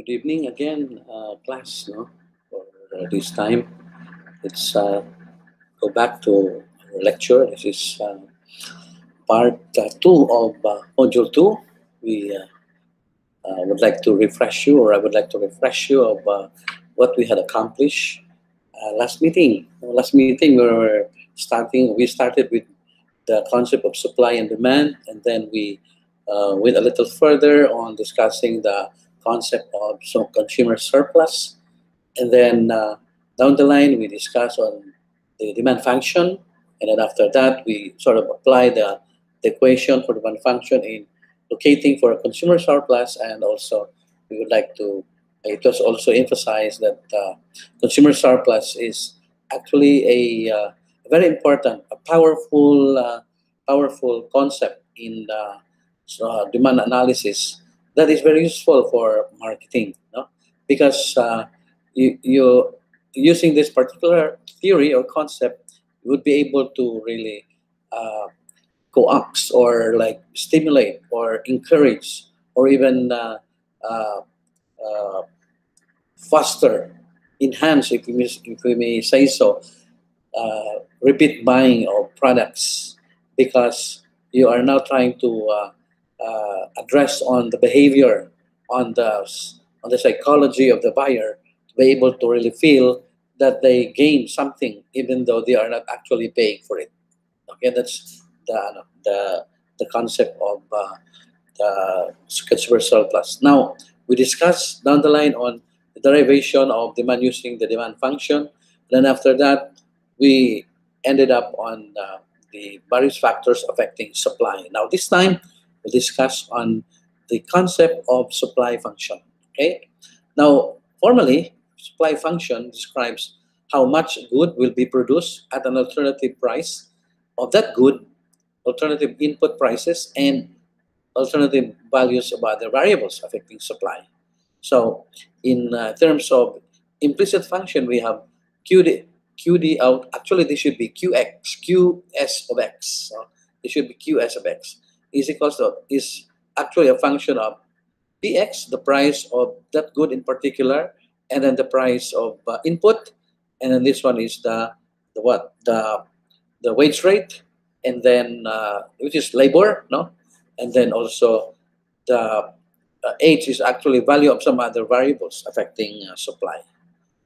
Good evening again, uh, class. No, for uh, this time, it's uh, go back to lecture. This is uh, part uh, two of uh, module two. We would like to refresh you, or I would like to refresh you of what we had accomplished last meeting. Last meeting, we were starting. We started with the concept of supply and demand, and then we went a little further on discussing the concept of so consumer surplus. And then uh, down the line, we discuss on the demand function. And then after that, we sort of apply the, the equation for demand function in locating for a consumer surplus. And also, we would like to, it was also emphasized that uh, consumer surplus is actually a uh, very important, a powerful, uh, powerful concept in the uh, demand analysis that is very useful for marketing, no? Because uh, you, you using this particular theory or concept, you would be able to really uh, coax or like stimulate or encourage or even uh, uh, uh, foster, enhance, if we if we may say so, uh, repeat buying of products because you are now trying to uh, address on the behavior, on the on the psychology of the buyer, to be able to really feel that they gain something, even though they are not actually paying for it. Okay, that's the the the concept of uh, the consumer surplus. Now we discuss down the line on the derivation of demand using the demand function. Then after that, we ended up on uh, the various factors affecting supply. Now this time discuss on the concept of supply function. Okay. Now, formally, supply function describes how much good will be produced at an alternative price of that good, alternative input prices, and alternative values of other variables affecting supply. So, in uh, terms of implicit function, we have QD, QD out. Actually, this should be QX, QS of X. So, it should be QS of X is equals to is actually a function of px, the price of that good in particular, and then the price of uh, input, and then this one is the the what the the wage rate, and then uh, which is labor, no, and then also the uh, h is actually value of some other variables affecting uh, supply.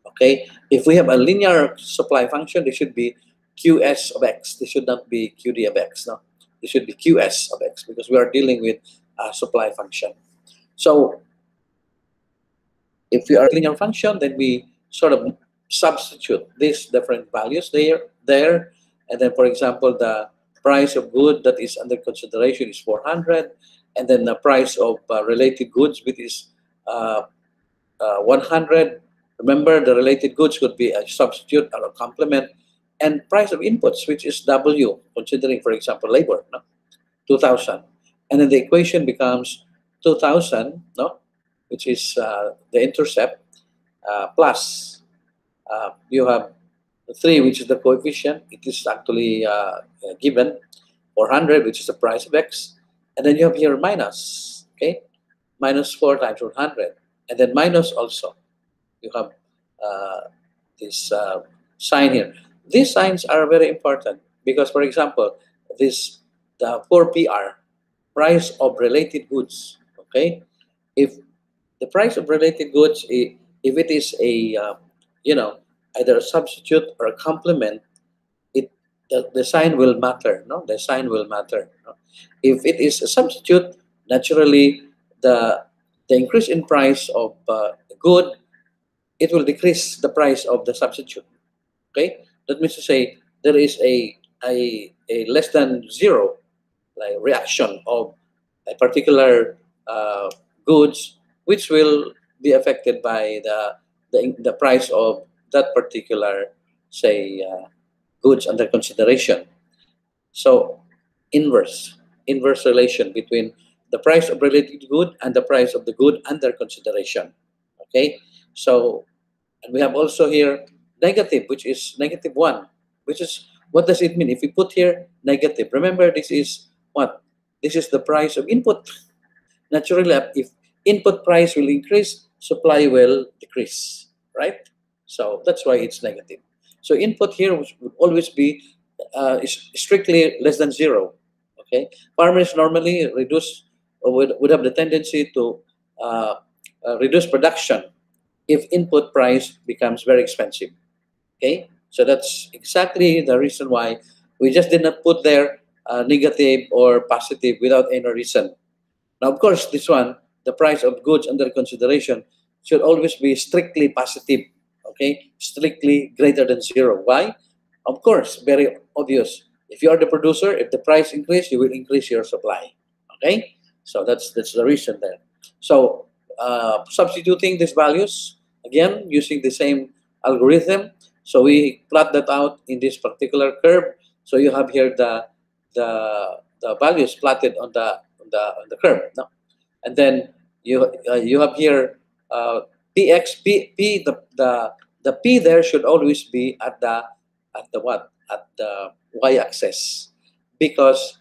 Okay, if we have a linear supply function, it should be qs of x. This should not be qd of x. No, it should be QS of X because we are dealing with a supply function. So if we are linear function, then we sort of substitute these different values there, there. And then, for example, the price of good that is under consideration is 400. And then the price of uh, related goods, which is uh, uh, 100. Remember, the related goods could be a substitute or a complement and price of inputs, which is W, considering, for example, labor, no? 2000. And then the equation becomes 2000, no? which is uh, the intercept, uh, plus uh, you have 3, which is the coefficient. It is actually uh, given 400, which is the price of X. And then you have here minus, okay? Minus 4 times 100. And then minus also. You have uh, this uh, sign here. These signs are very important because, for example, this the 4PR, price of related goods. Okay, if the price of related goods, if it is a uh, you know either a substitute or a complement, it the, the sign will matter. No, the sign will matter. No? If it is a substitute, naturally the the increase in price of uh, good, it will decrease the price of the substitute. Okay, that means to say there is a, a, a less than zero like reaction of a particular uh, goods which will be affected by the, the, the price of that particular say uh, goods under consideration. So inverse inverse relation between the price of related good and the price of the good under consideration. Okay? So and we have also here negative, which is negative 1, which is, what does it mean? If we put here negative, remember this is what? This is the price of input. Naturally, if input price will increase, supply will decrease, right? So that's why it's negative. So input here would always be uh, strictly less than zero. Okay, farmers normally reduce would, would have the tendency to uh, uh, reduce production if input price becomes very expensive. Okay, so that's exactly the reason why we just did not put there uh, negative or positive without any reason. Now, of course, this one, the price of goods under consideration should always be strictly positive, okay? Strictly greater than zero. Why? Of course, very obvious. If you are the producer, if the price increase, you will increase your supply, okay? So that's that's the reason there. So uh, substituting these values, again, using the same algorithm, so we plot that out in this particular curve. So you have here the the the values plotted on the on the on the curve. No? And then you uh, you have here uh, px p p the the the p there should always be at the at the what at the y-axis because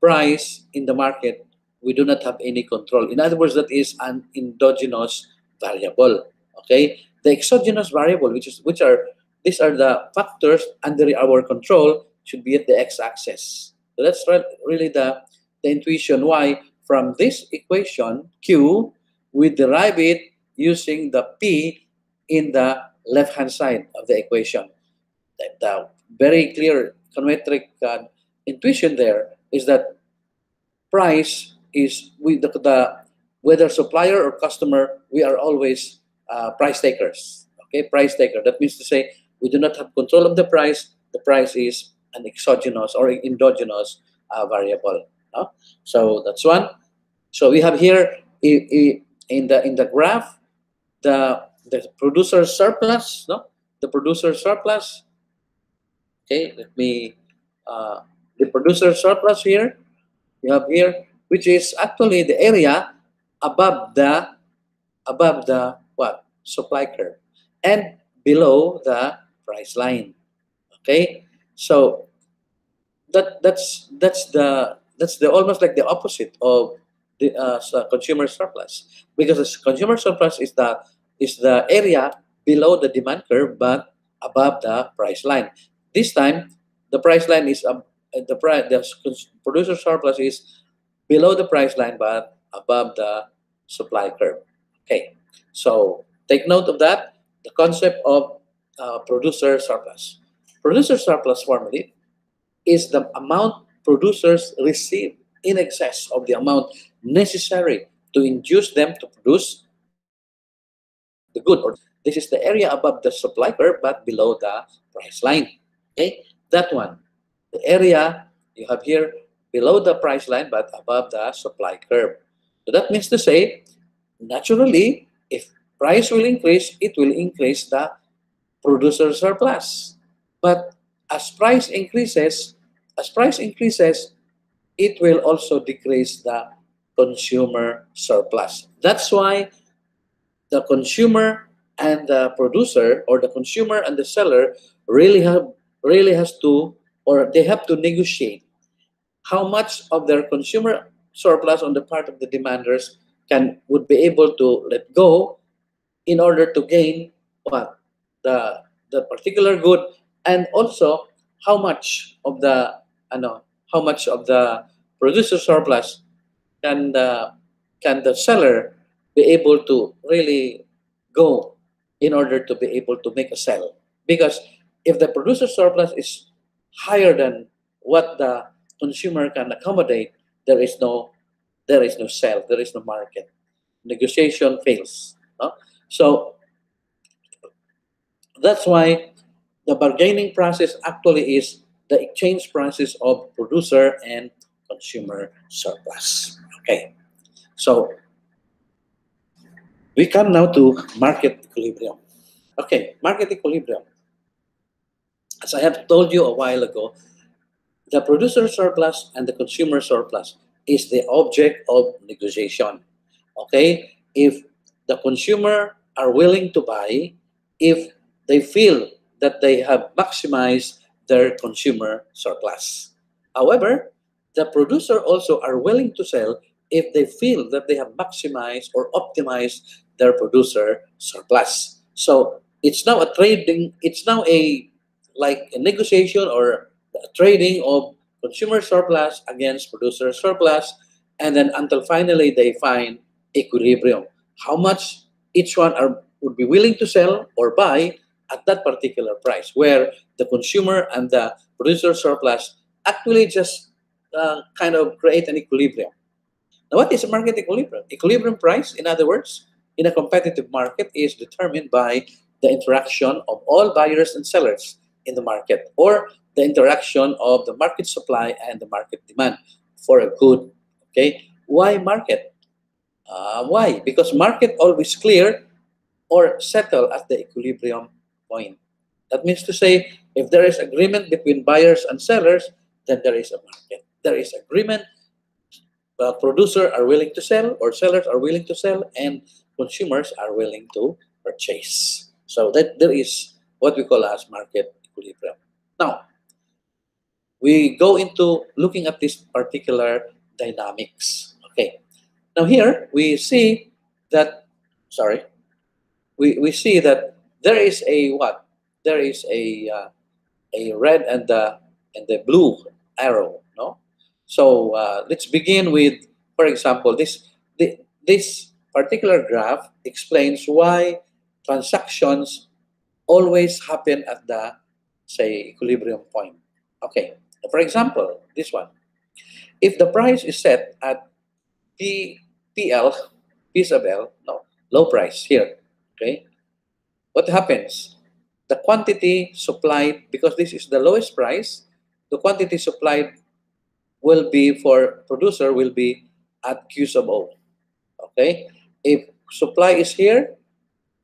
price in the market we do not have any control. In other words, that is an endogenous variable. Okay, the exogenous variable, which is which are these are the factors under our control, should be at the x-axis. So that's really the the intuition why from this equation q we derive it using the p in the left hand side of the equation. The, the very clear econometric uh, intuition there is that price is we the, the whether supplier or customer we are always uh, price takers. Okay, price taker. That means to say we do not have control of the price. The price is an exogenous or endogenous uh, variable. No? So that's one. So we have here in the in the graph the the producer surplus. No, the producer surplus. Okay, let me uh, the producer surplus here. You have here, which is actually the area above the above the what supply curve and below the price line. Okay, so that that's that's the that's the almost like the opposite of the uh, consumer surplus because the consumer surplus is the is the area below the demand curve but above the price line. This time the price line is uh, the price the producer surplus is below the price line but above the supply curve. Okay, so take note of that. The concept of uh, producer surplus. Producer surplus formally is the amount producers receive in excess of the amount necessary to induce them to produce the good. Or this is the area above the supply curve but below the price line. Okay, that one. The area you have here below the price line but above the supply curve. So that means to say, naturally, price will increase, it will increase the producer surplus. But as price increases, as price increases, it will also decrease the consumer surplus. That's why the consumer and the producer or the consumer and the seller really have really has to or they have to negotiate how much of their consumer surplus on the part of the demanders can would be able to let go in order to gain what? The the particular good and also how much of the ano how much of the producer surplus can the can the seller be able to really go in order to be able to make a sell because if the producer surplus is higher than what the consumer can accommodate there is no there is no sell there is no market. Negotiation fails no? So that's why the bargaining process actually is the exchange process of producer and consumer surplus. Okay, so we come now to market equilibrium. Okay, market equilibrium. As I have told you a while ago, the producer surplus and the consumer surplus is the object of negotiation. Okay, if the consumer are willing to buy, if they feel that they have maximized their consumer surplus. However, the producer also are willing to sell if they feel that they have maximized or optimized their producer surplus. So it's now a trading, it's now a like a negotiation or a trading of consumer surplus against producer surplus, and then until finally they find equilibrium. How much each one are would be willing to sell or buy at that particular price, where the consumer and the producer surplus actually just uh, kind of create an equilibrium. Now, what is a market equilibrium? Equilibrium price, in other words, in a competitive market is determined by the interaction of all buyers and sellers in the market or the interaction of the market supply and the market demand for a good. Okay, why market? Uh, why? Because market always clear or settle at the equilibrium point. That means to say, if there is agreement between buyers and sellers, then there is a market. There is agreement. The producer are willing to sell or sellers are willing to sell and consumers are willing to purchase. So that there is what we call as market equilibrium. Now, we go into looking at this particular dynamics. Okay. Now here we see that, sorry, we, we see that there is a what? There is a uh, a red and the and the blue arrow, no? So uh, let's begin with, for example, this the, this particular graph explains why transactions always happen at the say equilibrium point. Okay, for example, this one. If the price is set at P, PL, P sub L, no, low price here, okay, what happens? The quantity supplied, because this is the lowest price, the quantity supplied will be for producer will be at Q sub O. Okay? If supply is here,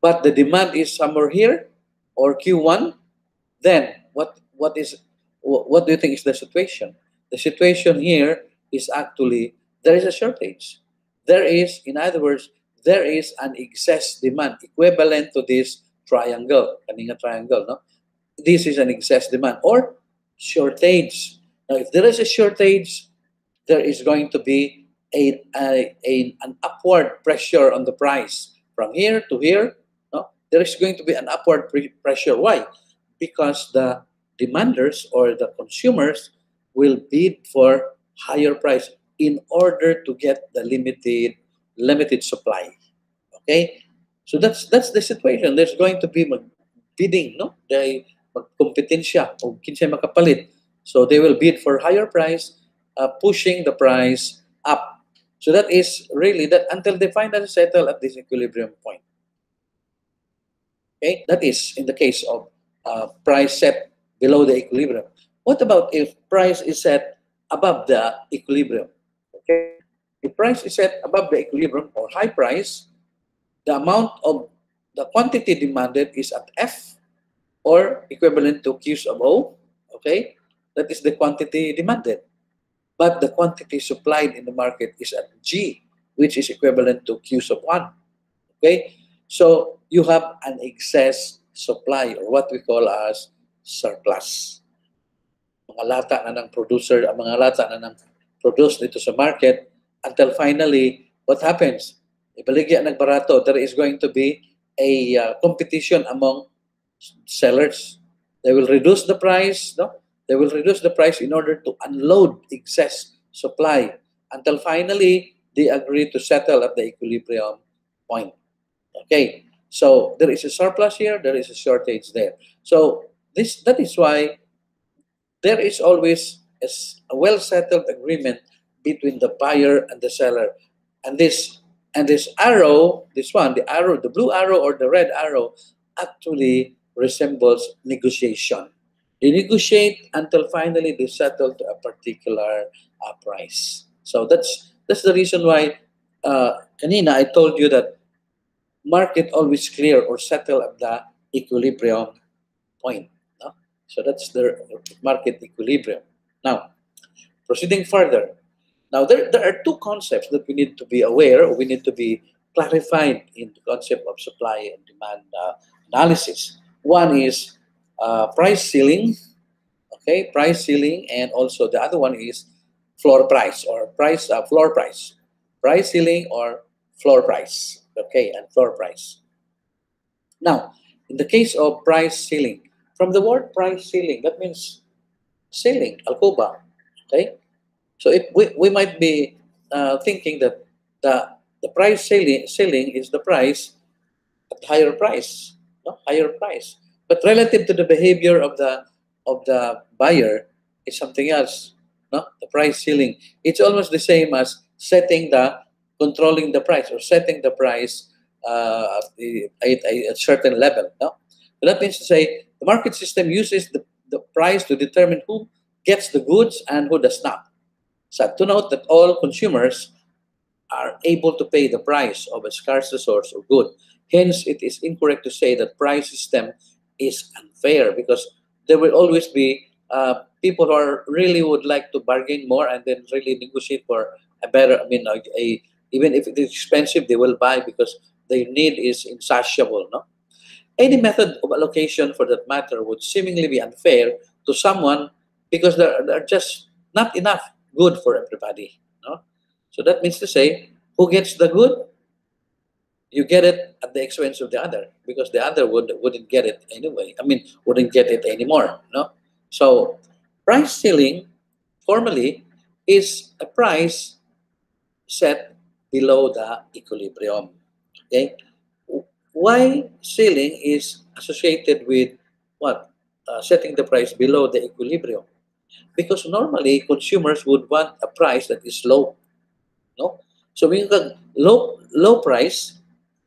but the demand is somewhere here or Q1, then what what is what do you think is the situation? The situation here is actually there is a shortage. There is, in other words, there is an excess demand equivalent to this triangle, kaninga triangle, no? This is an excess demand or shortage. Now, if there is a shortage, there is going to be a, a, a an upward pressure on the price from here to here. No, there is going to be an upward pressure. Why? Because the demanders or the consumers will bid for higher price in order to get the limited limited supply. Okay, so that's that's the situation. There's going to be bidding, no? They magkompetensya o kinsay makapalit. So they will bid for higher price, uh, pushing the price up. So that is really that until they finally settle at this equilibrium point. Okay, that is in the case of uh, price set below the equilibrium. What about if price is set above the equilibrium? Okay, if price is set above the equilibrium or high price, the amount of the quantity demanded is at F or equivalent to Q sub O. Okay, that is the quantity demanded. But the quantity supplied in the market is at G, which is equivalent to Q sub 1. Okay, so you have an excess supply or what we call as surplus. Mga lata na ng producer, mga lata na ng produce dito sa market until finally, what happens? Ibaligya nagbarato, there is going to be a uh, competition among sellers. They will reduce the price, no? They will reduce the price in order to unload excess supply until finally they agree to settle at the equilibrium point. Okay, so there is a surplus here, there is a shortage there. So this that is why there is always a, a well-settled agreement between the buyer and the seller. And this and this arrow, this one, the arrow, the blue arrow or the red arrow, actually resembles negotiation. They negotiate until finally they settle to a particular uh, price. So that's that's the reason why uh, I told you that market always clear or settle at the equilibrium point. So that's the market equilibrium. Now, proceeding further. Now, there, there are two concepts that we need to be aware we need to be clarified in the concept of supply and demand uh, analysis. One is uh, price ceiling, okay, price ceiling, and also the other one is floor price or price uh, floor price, price ceiling or floor price. Okay, and floor price. Now, in the case of price ceiling, from the word price ceiling, that means ceiling, alcoba. Okay, so if we, we might be uh, thinking that the the price ceiling, ceiling is the price at higher price, no? higher price. But relative to the behavior of the of the buyer is something else. No, the price ceiling. It's almost the same as setting the controlling the price or setting the price uh, at, a, a certain level. No, so that means to say the market system uses the, the price to determine who gets the goods and who does not. So to note that all consumers are able to pay the price of a scarce resource or good. Hence, it is incorrect to say that price system is unfair because there will always be uh, people who are really would like to bargain more and then really negotiate for a better. I mean, a, a even if it is expensive, they will buy because their need is insatiable. No, any method of allocation for that matter would seemingly be unfair to someone because there are just not enough good for everybody. No, so that means to say, who gets the good? You get it at the expense of the other because the other would wouldn't get it anyway. I mean, wouldn't get it anymore. No, so price ceiling formally is a price set below the equilibrium. Okay, why ceiling is associated with what uh, setting the price below the equilibrium? Because normally consumers would want a price that is low no? So when you have low low price,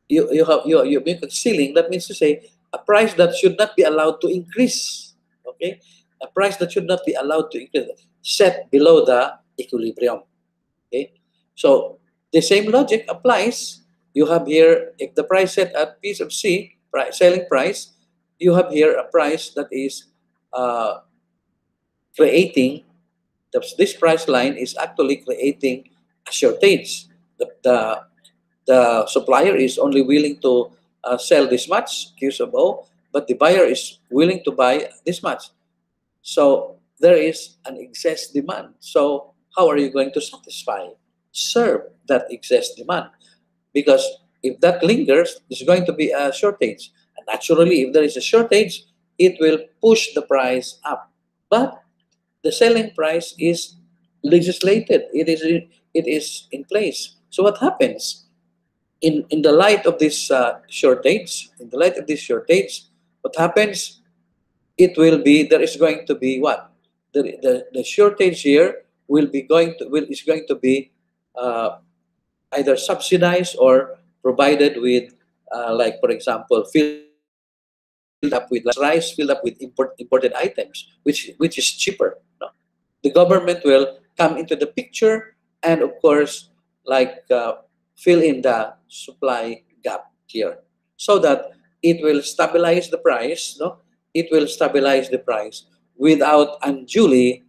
you, you have you, you make a ceiling, that means to say a price that should not be allowed to increase. Okay? A price that should not be allowed to increase, set below the equilibrium. Okay? So the same logic applies. You have here, if the price set at piece of C, price, ceiling price, you have here a price that is uh, creating, this price line is actually creating a shortage. The, the, the supplier is only willing to uh, sell this much QSMO, but the buyer is willing to buy this much. So there is an excess demand. So how are you going to satisfy, serve that excess demand? Because if that lingers, there's going to be a shortage. And naturally, if there is a shortage, it will push the price up. But the ceiling price is legislated. It is it is in place. So what happens? In, in the light of this uh, shortage, in the light of this shortage, what happens? It will be, there is going to be what? The, the, the shortage here will be going to, will, is going to be uh, either subsidized or provided with, uh, like for example, filled up with rice, filled up with import, imported items, which, which is cheaper. No? The government will come into the picture and of course like uh, fill in the supply gap here so that it will stabilize the price no it will stabilize the price without unduly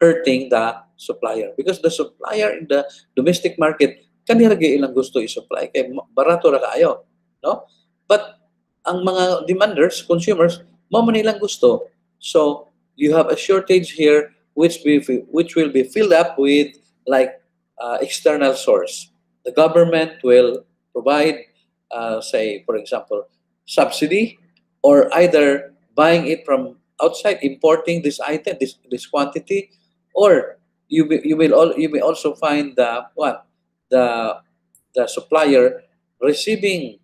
hurting the supplier because the supplier in the domestic market kanira ilang gusto i-supply kay barato ra kaayo no but ang mga demanders consumers mo man nilang gusto so you have a shortage here which we which will be filled up with like uh, external source. The government will provide, uh, say, for example, subsidy or either buying it from outside, importing this item, this, this quantity, or you, be, you, will all, you may also find the, what? The, the supplier receiving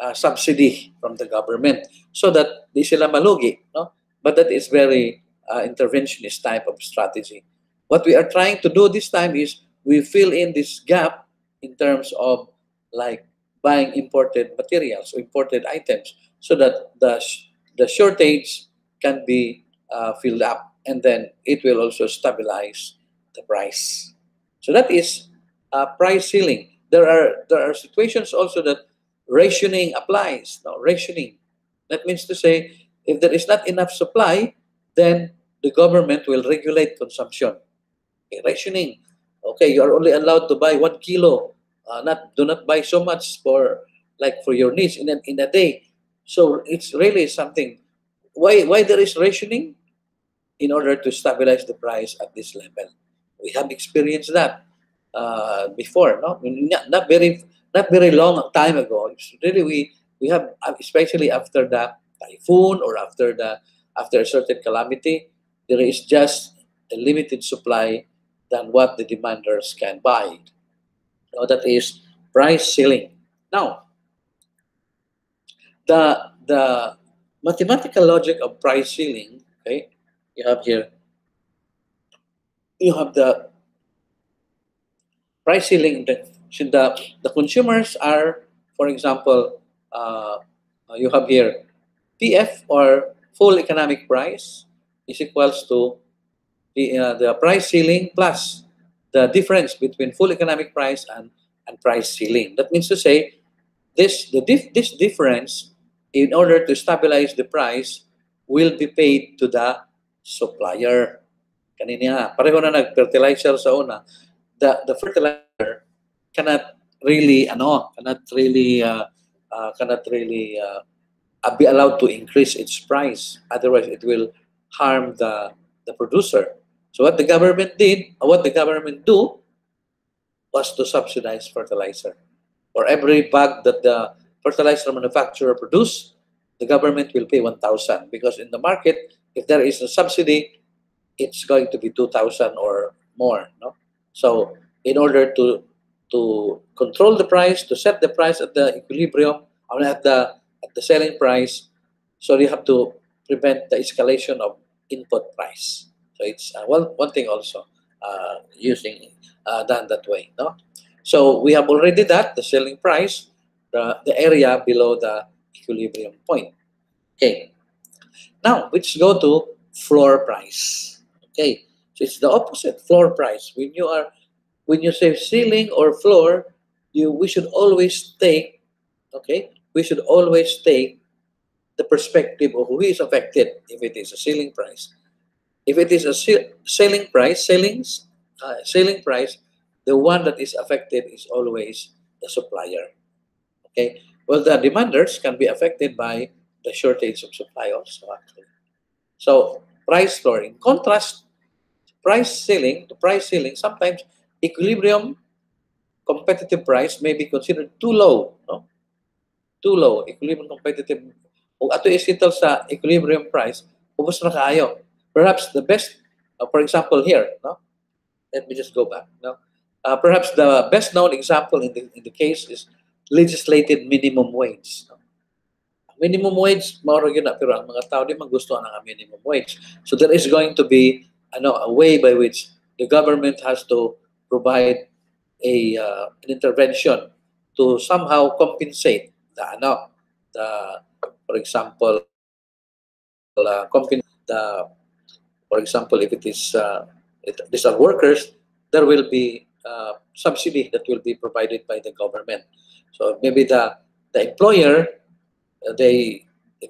uh, subsidy from the government so that di sila malugi. No? But that is very uh, interventionist type of strategy. What we are trying to do this time is we fill in this gap in terms of like buying imported materials or imported items so that the, the shortage can be uh, filled up and then it will also stabilize the price. So that is uh, price ceiling. There are there are situations also that rationing applies. Now, rationing. That means to say, if there is not enough supply, then the government will regulate consumption. Okay, rationing okay, you are only allowed to buy one kilo. Uh, not do not buy so much for like for your needs in a, in a day. So it's really something. Why why there is rationing? In order to stabilize the price at this level, we have experienced that. Uh, before, no? Not, not very not very long time ago. It's really, we we have especially after the typhoon or after the after a certain calamity, there is just a limited supply than what the demanders can buy. That is price ceiling. Now, the the mathematical logic of price ceiling, okay, you have here, you have the price ceiling. The, the, the consumers are, for example, uh, you have here PF or full economic price is equals to the, uh, the price ceiling plus the difference between full economic price and, and price ceiling. That means to say, this, the dif this difference, in order to stabilize the price, will be paid to the supplier. Kanina, pareho na nag-fertilizer sa una. The, the fertilizer cannot really, ano, cannot really, uh, uh, cannot really uh, be allowed to increase its price. Otherwise, it will harm the, the producer. So what the government did, what the government do, was to subsidize fertilizer. For every bag that the fertilizer manufacturer produce, the government will pay 1,000 because in the market, if there is a subsidy, it's going to be 2,000 or more. No? So in order to to control the price, to set the price at the equilibrium, at the at the ceiling price, so you have to prevent the escalation of input price. So it's uh, one, one thing also uh, using uh, done that way. No? So we have already that, the ceiling price, the, the area below the equilibrium point. Okay. Now, let's go to floor price. Okay. So it's the opposite, floor price. When you are, when you say ceiling or floor, you we should always take, okay, we should always take the perspective of who is affected if it is a ceiling price. If it is a ceiling price, sellings, uh, ceiling price, the one that is affected is always the supplier. Okay. Well, the demanders can be affected by the shortage of supply also actually. So price floor. In contrast, price ceiling, the price ceiling, sometimes equilibrium competitive price may be considered too low. No? Too low. Equilibrium competitive kung ato isettle sa equilibrium price, ubos na kayo. Perhaps the best, uh, for example here, no? let me just go back. No? Uh, perhaps the best known example in the, in the case is legislated minimum wage. No? Minimum wage, mauro yun na, pero ang mga tao di magustuhan ng minimum wage. So there is going to be a way by which the government has to provide a uh, an intervention to somehow compensate the ano the for example, uh, the, for example, if it is uh, it, these are workers, there will be uh, subsidy that will be provided by the government. So maybe the the employer uh, they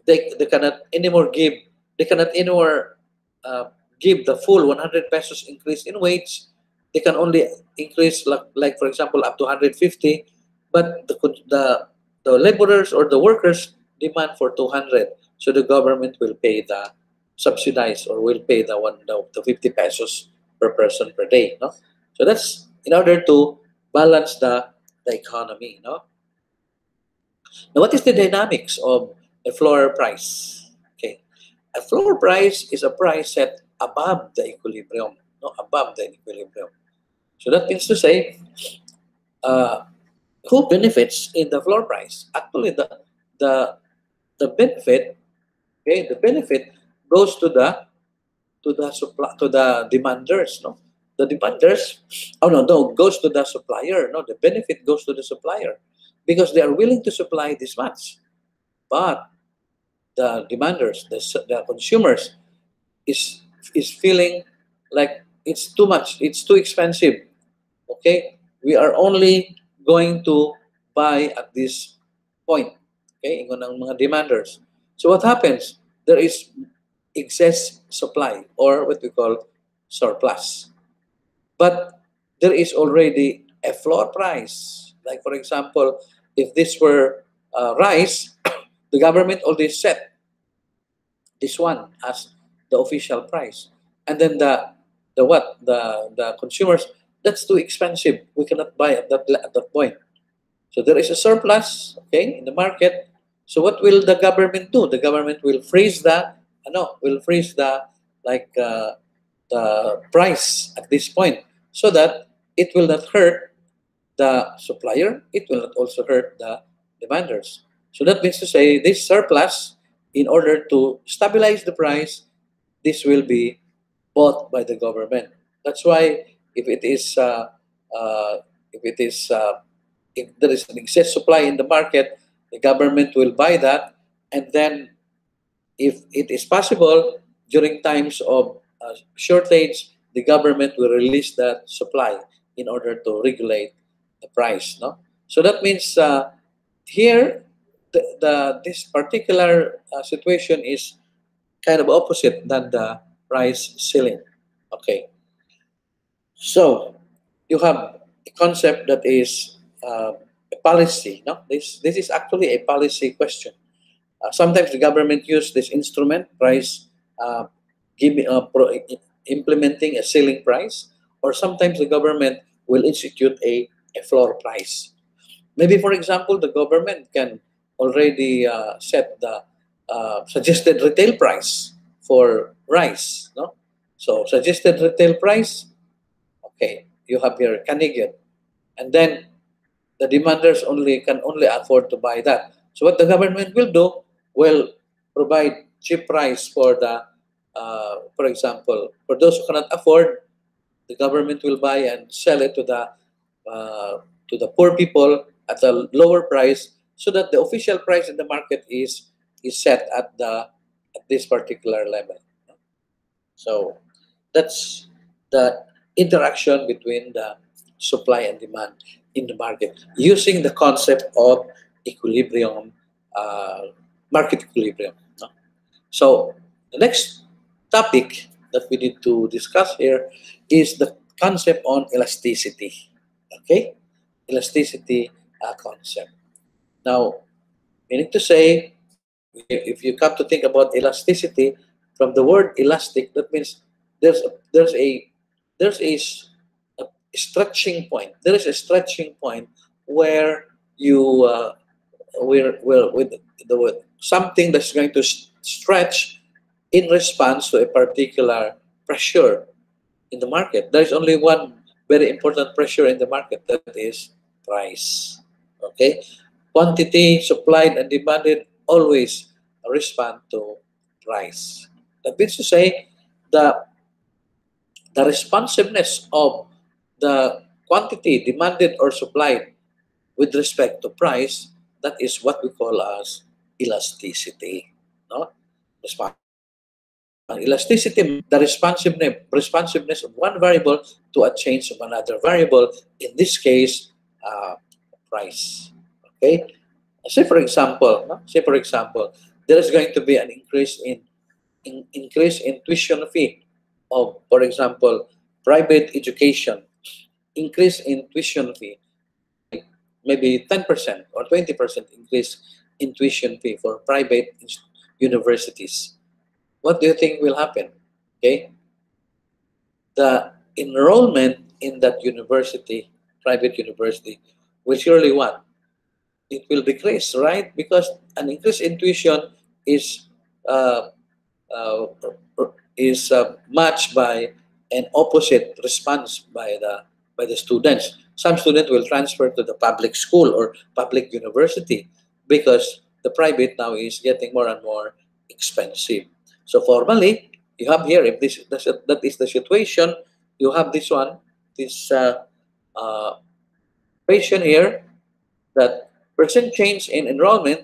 they they cannot anymore give they cannot anymore uh, give the full 100 pesos increase in wage. They can only increase like, like for example up to 150, but the the the laborers or the workers demand for 200. So the government will pay the subsidize or will pay the one the, the 50 pesos per person per day. No? So that's in order to balance the, the economy. No? Now what is the dynamics of a floor price? Okay. A floor price is a price set above the equilibrium, no, above the equilibrium. So that means to say, uh, who benefits in the floor price? Actually, the the the benefit, okay, the benefit goes to the to the supply to the demanders, no. The demanders, oh no, no, goes to the supplier. No, the benefit goes to the supplier because they are willing to supply this much, but the demanders, the, the consumers, is is feeling like it's too much, it's too expensive. Okay, we are only going to buy at this point. Okay, ng mga demanders. So what happens? There is excess supply or what we call surplus. But there is already a floor price. Like for example, if this were uh, rice, the government already set this one as the official price. And then the the what? The the consumers that's too expensive. We cannot buy at that at that point. So there is a surplus, okay, in the market. So what will the government do? The government will freeze the, no, will freeze the like uh, the price at this point, so that it will not hurt the supplier. It will not also hurt the demanders. So that means to say this surplus, in order to stabilize the price, this will be bought by the government. That's why if it is uh, uh, if it is uh, if there is an excess supply in the market, the government will buy that, and then if it is possible during times of uh, shortage, the government will release that supply in order to regulate the price. No, so that means uh, here the, the this particular uh, situation is kind of opposite than the price ceiling. Okay. So you have a concept that is uh, a policy. No, this this is actually a policy question. Uh, sometimes the government use this instrument, price, uh, giving, uh, pro, implementing a ceiling price, or sometimes the government will institute a, a floor price. Maybe, for example, the government can already uh, set the uh, suggested retail price for rice. No, so suggested retail price. Okay, you have your Canadian, and then the demanders only can only afford to buy that. So what the government will do will provide cheap price for the, uh, for example, for those who cannot afford, the government will buy and sell it to the uh, to the poor people at a lower price, so that the official price in the market is is set at the at this particular level. So that's the interaction between the supply and demand in the market using the concept of equilibrium, uh, market equilibrium. So the next topic that we need to discuss here is the concept on elasticity. Okay, elasticity uh, concept. Now, meaning to say, if you come to think about elasticity, from the word elastic, that means there's a, there's a there's a stretching point. There is a stretching point where you uh, where, where with the word something that's going to stretch in response to a particular pressure in the market. There is only one very important pressure in the market that is price. Okay, quantity supplied and demanded always respond to price. That means to say the the responsiveness of the quantity demanded or supplied with respect to price, that is what we call as elasticity. No? Response. Elasticity, the responsiveness, responsiveness of one variable to a change of another variable, in this case, uh, price. Okay? Say for example, no? say for example, there is going to be an increase in, in increase in tuition fee of, for example, private education increase in tuition fee, maybe 10% or 20% increase in tuition fee for private universities. What do you think will happen? Okay, the enrollment in that university, private university, will surely what? It will decrease, right? Because an increase intuition is uh, uh, is uh, matched by an opposite response by the by the students. Some students will transfer to the public school or public university because the private now is getting more and more expensive. So formally, you have here, if this that is the situation, you have this one, this uh, uh, equation here, percent change in enrollment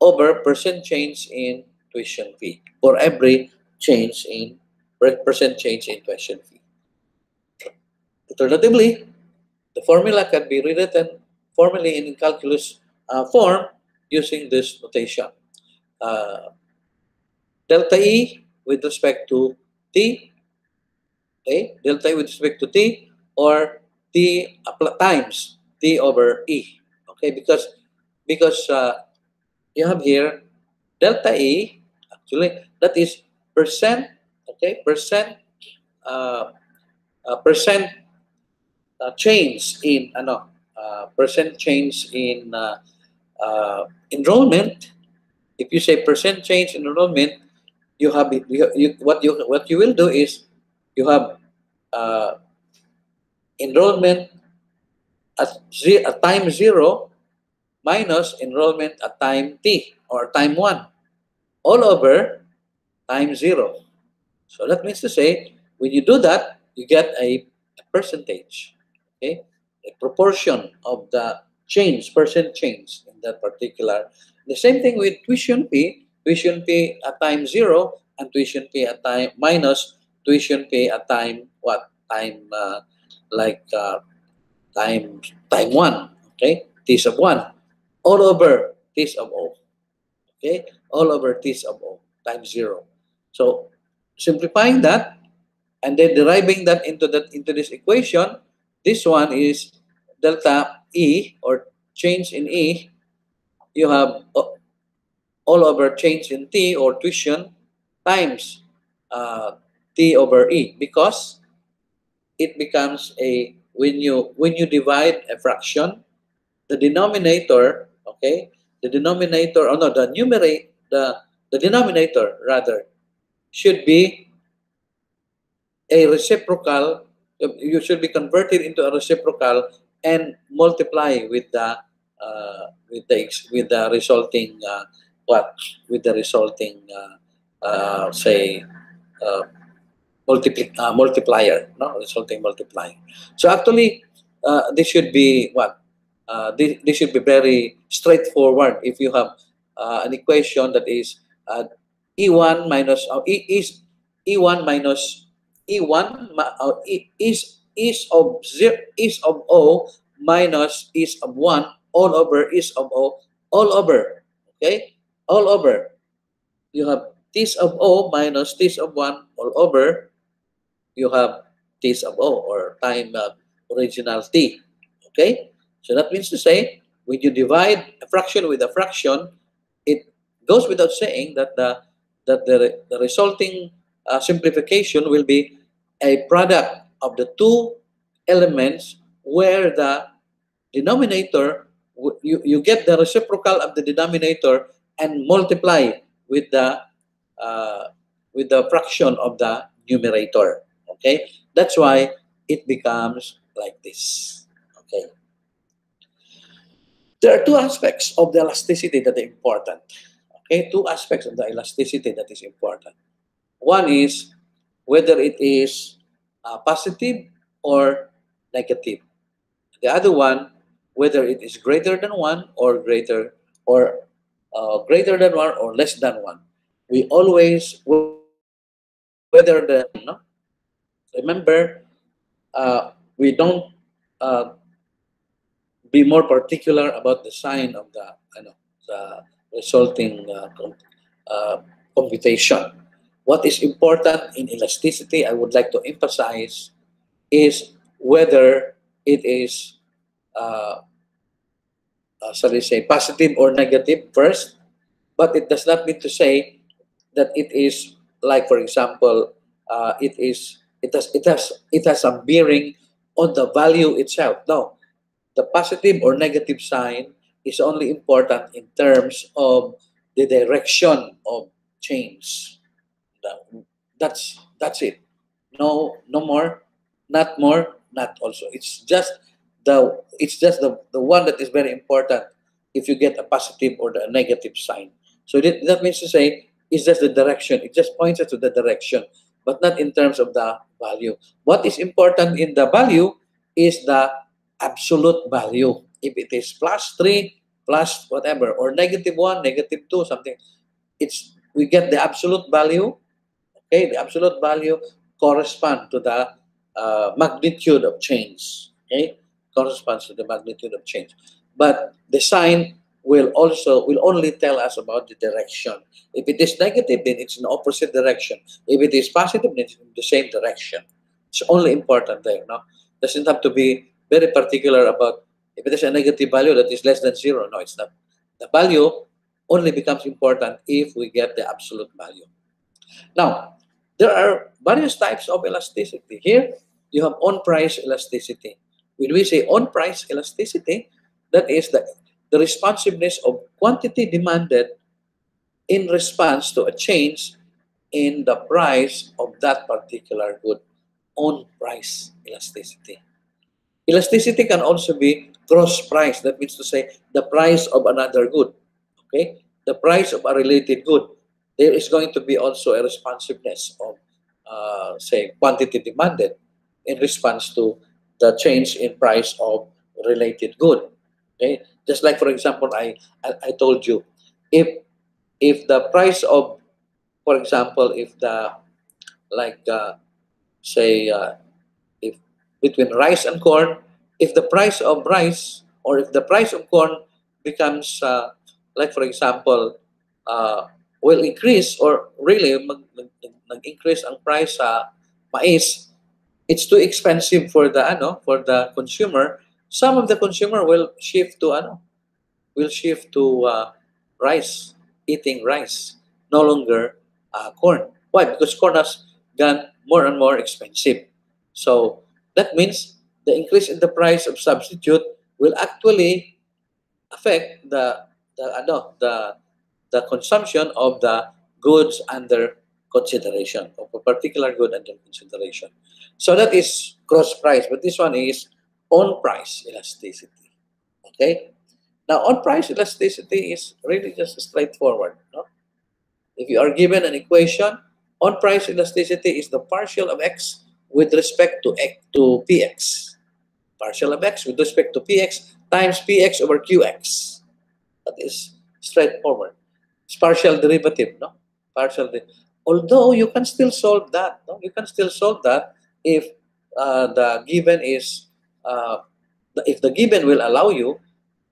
over percent change in tuition fee for every change in percent change in tuition fee. Alternatively, the formula can be rewritten formally in calculus uh, form using this notation. Uh, delta E with respect to T, okay, delta E with respect to T, or T times T over E, okay, because because uh, you have here delta E, actually, that is percent, okay, percent, uh, uh, percent uh, change in ano uh, percent change in uh, uh, enrollment. If you say percent change in enrollment you have you, you what you what you will do is you have uh, enrollment at, at time zero minus enrollment at time t or time one all over time zero. So that means to say when you do that you get a, a percentage okay? A proportion of the change percent change in that particular. The same thing with tuition fee. Tuition fee at time zero and tuition fee at time minus tuition fee at time what? Time uh, like uh, time time one okay? T sub one all over t sub o okay? All over t sub o times zero. So simplifying that and then deriving that into that into this equation this one is delta e or change in e. You have uh, all over change in t or tuition times uh, t over e because it becomes a when you when you divide a fraction the denominator okay? The denominator or no the numerator the the denominator rather should be a reciprocal you should be converted into a reciprocal and multiply with the uh, with the with the resulting uh, what? With the resulting uh, uh, say uh, multipli- uh, multiplier no? Resulting multiplier. So actually this should be what uh, this, this should be very straightforward. If you have uh, an equation that is uh, e1 minus uh, e is e1 minus e1 ma- uh, e, is is of zero is of o minus is of 1 all over is of o all over okay? All over. You have this of o minus this of 1 all over. You have this of o or time uh, original t okay so that means to say when you divide a fraction with a fraction it goes without saying that the that the, the resulting uh, simplification will be a product of the two elements where the denominator you, you get the reciprocal of the denominator and multiply with the uh, with the fraction of the numerator. Okay? That's why it becomes like this. Okay there are two aspects of the elasticity that are important okay? Two aspects of the elasticity that is important. One is whether it is uh, positive or negative. The other one whether it is greater than one or greater or uh, greater than one or less than one. We always whether the no? remember uh, we don't uh, be more particular about the sign of the you know, the resulting uh, uh, computation. What is important in elasticity i would like to emphasize is whether it is uh, uh, shall we say positive or negative first but it does not mean to say that it is like for example uh, it is it has it has it has some bearing on the value itself. No the positive or negative sign is only important in terms of the direction of change. That's that's it. No no more not more not also. It's just the it's just the, the one that is very important if you get a positive or the negative sign. So that, that means to say it's just the direction. It just points to the direction but not in terms of the value. What is important in the value is the absolute value. If it is plus 3 plus whatever or negative 1 negative 2 something it's we get the absolute value okay? The absolute value correspond to the uh, magnitude of change okay? Corresponds to the magnitude of change. But the sign will also will only tell us about the direction. If it is negative then it's in opposite direction. If it is positive then it's in the same direction. It's only important there no? Doesn't have to be very particular about if it is a negative value that is less than zero no it's not. The value only becomes important if we get the absolute value. Now there are various types of elasticity. Here you have own price elasticity. When we say own price elasticity, that is the, the responsiveness of quantity demanded in response to a change in the price of that particular good. Own price elasticity. Elasticity can also be cross price. That means to say the price of another good. Okay, the price of a related good. There is going to be also a responsiveness of, uh, say, quantity demanded in response to the change in price of related good. Okay, just like for example, I I, I told you, if if the price of, for example, if the like uh, say uh, between rice and corn, if the price of rice or if the price of corn becomes uh, like for example uh, will increase or really increase ang price sa mais it's too expensive for the ano for the consumer. Some of the consumer will shift to ano will shift to uh, rice eating rice no longer uh, corn. Why? Because corn has gone more and more expensive. So that means the increase in the price of substitute will actually affect the the uh, ano the the consumption of the goods under consideration of a particular good under consideration. So that is cross price, but this one is own price elasticity. Okay. Now own price elasticity is really just straightforward. No? If you are given an equation, own price elasticity is the partial of x with respect to x to px. Partial of x with respect to px times px over qx. That is straightforward. It's partial derivative, no? Partial. Although you can still solve that, no? You can still solve that if uh, the given is, uh, if the given will allow you.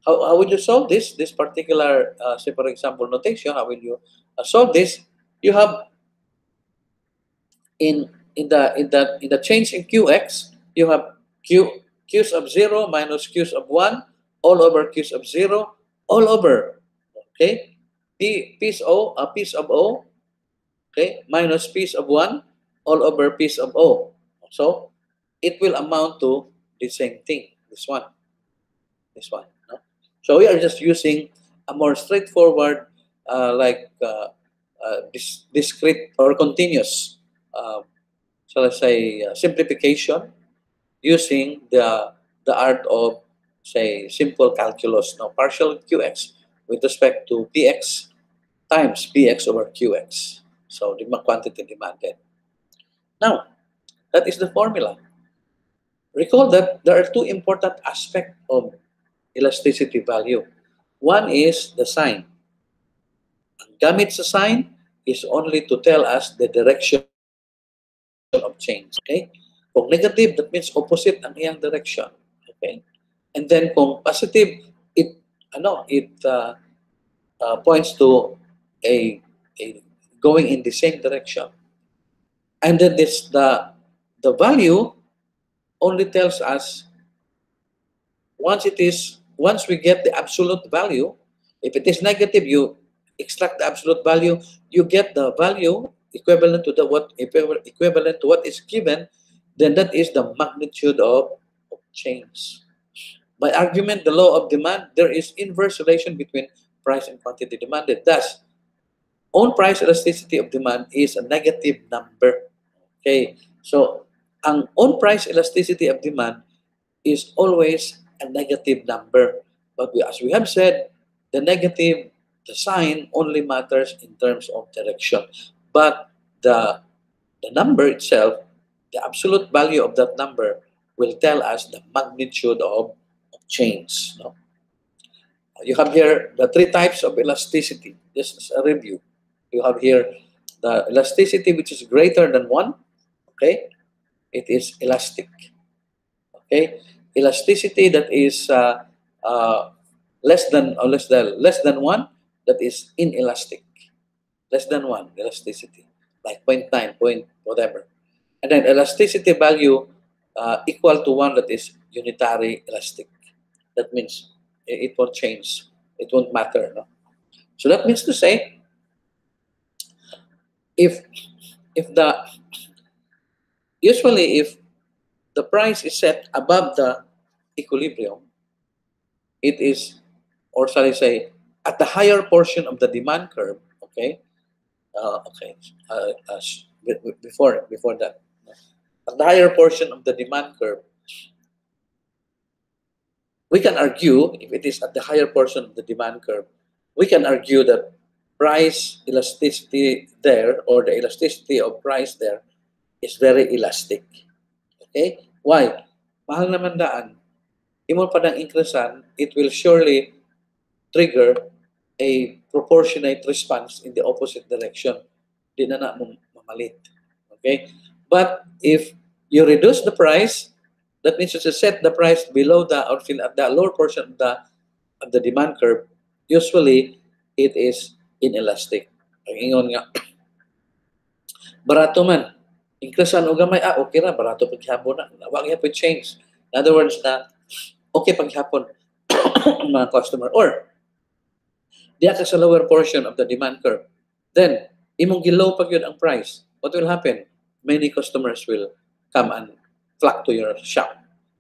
How, how will you solve this? This particular, uh, say for example, notation. How will you uh, solve this? You have in in the in the in the change in qx, you have q q's of zero minus q's of one all over q's of zero all over okay? P piece o a piece of o okay? Minus piece of 1 all over piece of o. So it will amount to the same thing this one this one no? so we are just using a more straightforward uh, like uh, uh, dis discrete or continuous so let's say uh, simplification using the the art of say simple calculus now partial qx with respect to px times px over qx. So the quantity demanded. Now, that is the formula. Recall that there are two important aspects of elasticity value. One is the sign. Gamit sa sign is only to tell us the direction of change. Okay? Kung negative, that means opposite ang iyang direction. Okay? And then kung positive, it ano, it uh, uh, points to a, a going in the same direction. And then this the the value only tells us once it is once we get the absolute value, if it is negative, you extract the absolute value, you get the value equivalent to the what equivalent to what is given, then that is the magnitude of, of change. By argument, the law of demand, there is inverse relation between price and quantity demanded. Thus, on price elasticity of demand is a negative number. Okay, so ang on price elasticity of demand is always a negative number. But we, as we have said, the negative, the sign only matters in terms of direction. But the, the number itself, the absolute value of that number will tell us the magnitude of, of change. No? You have here the three types of elasticity. Just as a review you have here the elasticity which is greater than 1 okay it is elastic okay elasticity that is uh, uh, less than or less than less than 1 that is inelastic less than 1 elasticity. Like 0.9 point whatever. And then elasticity value uh, equal to 1 that is unitary elastic. That means it, won't change. It won't matter no? so that means to say if if the usually if the price is set above the equilibrium, it is, or shall I say, at the higher portion of the demand curve, okay, uh, okay, uh, uh, before, before that, at the higher portion of the demand curve, we can argue, if it is at the higher portion of the demand curve, we can argue that price elasticity there or the elasticity of price there is very elastic. Okay? Why? Mahal naman daan. Imo pa ng increasan, it will surely trigger a proportionate response in the opposite direction. Di na na mamalit. Okay? But if you reduce the price, that means you set the price below the or at the lower portion of the of the demand curve, usually it is inelastic. Ang ingon nga, barato man, increasean o gamay, ah, okay na, barato paghapon na. Wag hapon change. In other words, na okay paghapon mga customer. Or, diya ka sa lower portion of the demand curve. Then, imong gilow pag yun ang price. What will happen? Many customers will come and flock to your shop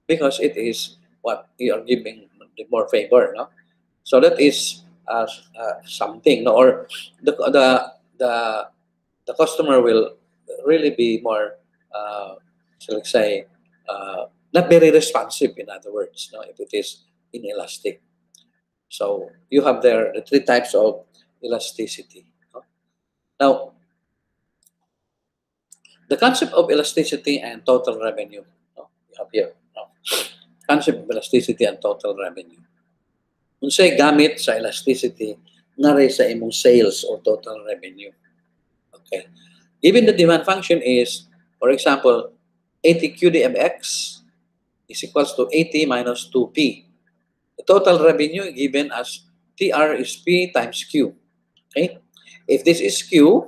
because it is what you are giving more favor, no? So that is uh, uh, something, no? Or the the the the customer will really be more, uh, shall say, uh, not very responsive. In other words, no, if it is inelastic. So you have there the three types of elasticity. No? Now, the concept of elasticity and total revenue. You have here. Concept of elasticity and total revenue. Unsay gamit sa elasticity nga sa imong sales or total revenue. Okay. Given the demand function is, for example, 80 QDMX is equals to 80 minus 2P. Total revenue given as TR is P times Q. Okay? If this is Q,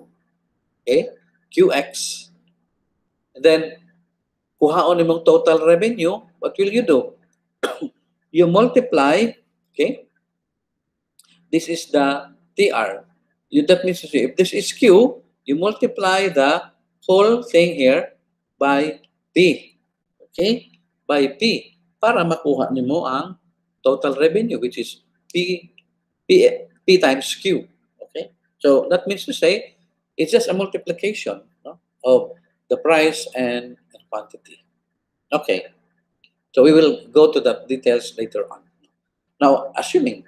okay, QX, then kuhaon mong total revenue, what will you do? you multiply, okay? This is the TR. You, that means if this is Q, you multiply the whole thing here by P. Okay? By P. Para makuha nimo ang total revenue, which is P, P, P times Q. Okay? So that means to say, it's just a multiplication no, of the price and, and quantity. Okay. So we will go to the details later on. Now, assuming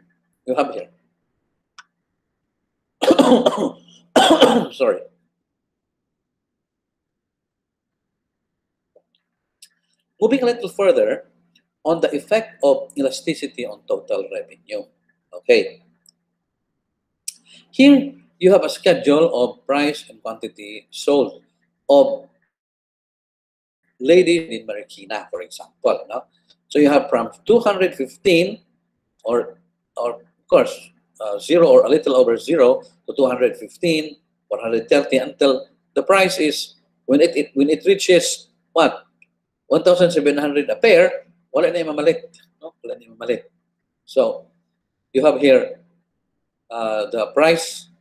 you have here. Sorry. Moving a little further on the effect of elasticity on total revenue. Okay. Here, you have a schedule of price and quantity sold of ladies in Marikina, for example. No? So you have from 215 or, or of course, uh, zero or a little over zero to 215, 130 until the price is when it, it when it reaches what 1,700 a pair, wala na yung mamalit. No? Wala na yung mamalit. So, you have here uh, the price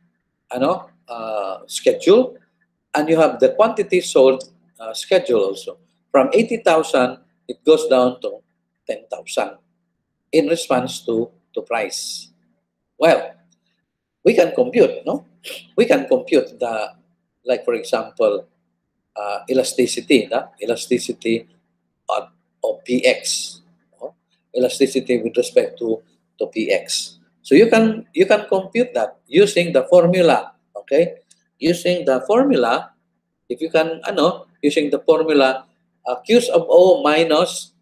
ano, uh, schedule and you have the quantity sold uh, schedule also. From 80,000, it goes down to 10,000 in response to, to price. Well, we can compute, no? We can compute the, like for example, uh, elasticity, the elasticity of, of px, no? elasticity with respect to, to px. So you can you can compute that using the formula, okay? Using the formula, if you can, ano, using the formula uh, Q of O minus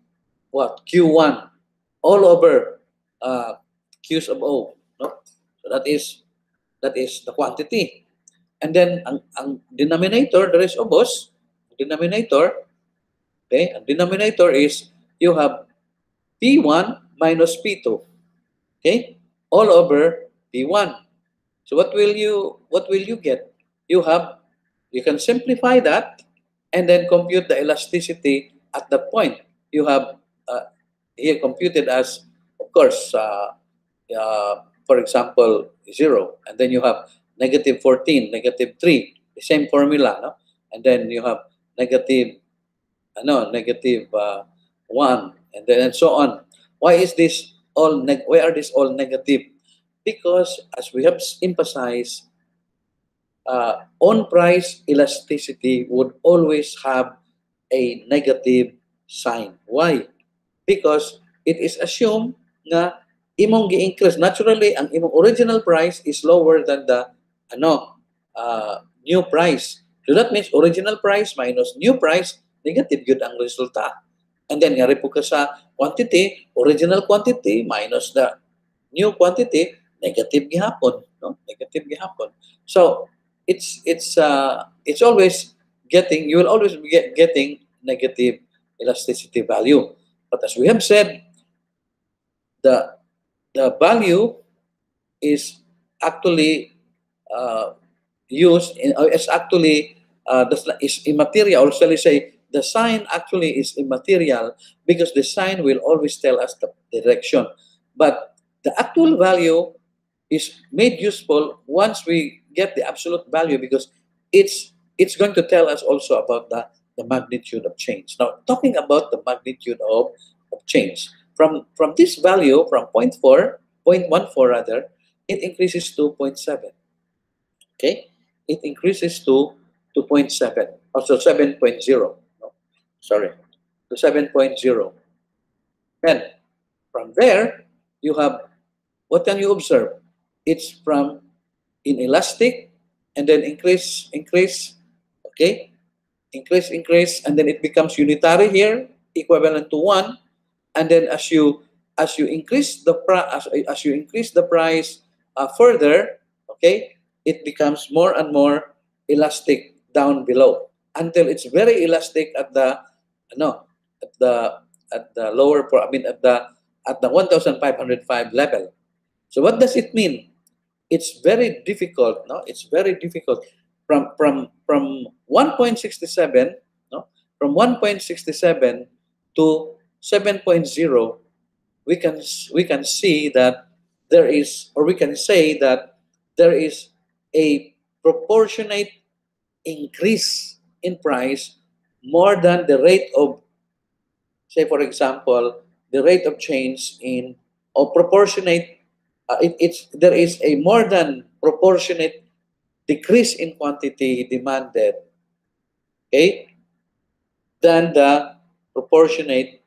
what? Q1 all over uh, Q of O. No? So that is that is the quantity. And then ang, ang denominator, there is obos, denominator, okay, ang denominator is you have P1 minus P2. Okay? All over P1. So what will you what will you get? You have you can simplify that and then compute the elasticity at the point you have uh, here computed as, of course, uh, uh, for example, zero, and then you have negative 14, negative 3, the same formula, no? and then you have negative, uh, no, negative uh, 1, and then and so on. Why is this all neg- why are these all negative? Because as we have emphasized, uh, own price elasticity would always have a negative sign. Why? Because it is assumed na imong gi-increase naturally ang imong original price is lower than the ano uh, new price. So that means original price minus new price negative yun ang resulta. And then nga po ka sa quantity, original quantity minus the new quantity negative gihapon, no? Negative gihapon. So it's it's uh it's always getting you will always be get, getting negative elasticity value. But as we have said, the the value is actually uh, used in uh, is actually uh, is immaterial or shall I say the sign actually is immaterial because the sign will always tell us the direction. But the actual value is made useful once we get the absolute value because it's it's going to tell us also about the, the magnitude of change. Now talking about the magnitude of, of change from from this value from 0.4 0.14 rather it increases to 0.7 okay? It increases to 2.7 also 7.0 no? Sorry. To 7.0 then from there you have what can you observe? It's from inelastic and then increase increase okay? Increase increase and then it becomes unitary here equivalent to 1 and then as you as you increase the as, as you increase the price uh, further okay it becomes more and more elastic down below. Until it's very elastic at the no at the at the lower I mean at the at the 1505 level. So what does it mean? It's very difficult no? It's very difficult. From from from 1.67 no? From 1.67 to 7.0 we can we can see that there is or we can say that there is a proportionate increase in price more than the rate of, say for example, the rate of change in or proportionate. Uh, it, it's there is a more than proportionate decrease in quantity demanded, okay, than the proportionate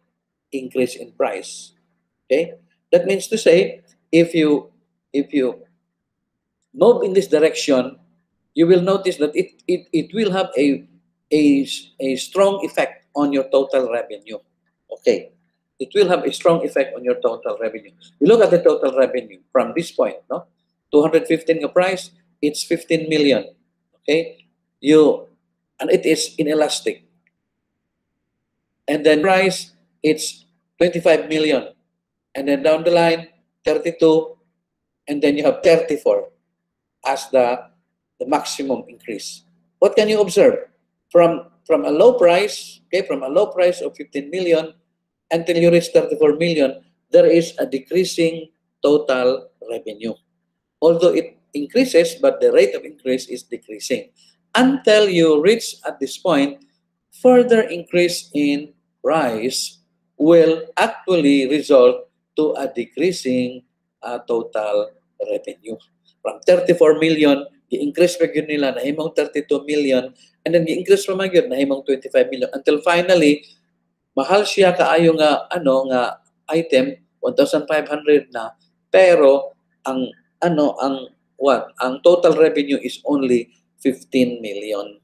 increase in price. Okay, that means to say if you if you move in this direction, you will notice that it, it, it will have a, a, a strong effect on your total revenue. Okay. It will have a strong effect on your total revenue. You look at the total revenue from this point, no? 215 price, it's 15 million. Okay? You and it is inelastic. And then price, it's 25 million. And then down the line, 32, and then you have 34 as the, the maximum increase. What can you observe? From, from a low price, okay, from a low price of 15 million until you reach 34 million, there is a decreasing total revenue. Although it increases, but the rate of increase is decreasing. Until you reach at this point, further increase in price will actually result to a decreasing uh, total revenue from 34 million, i-increase pa yun nila na himong 32 million, and then i-increase pa man yun na himong 25 million. Until finally, mahal siya kaayo nga, ano, nga item, 1,500 na, pero ang, ano, ang, what, ang total revenue is only 15 million.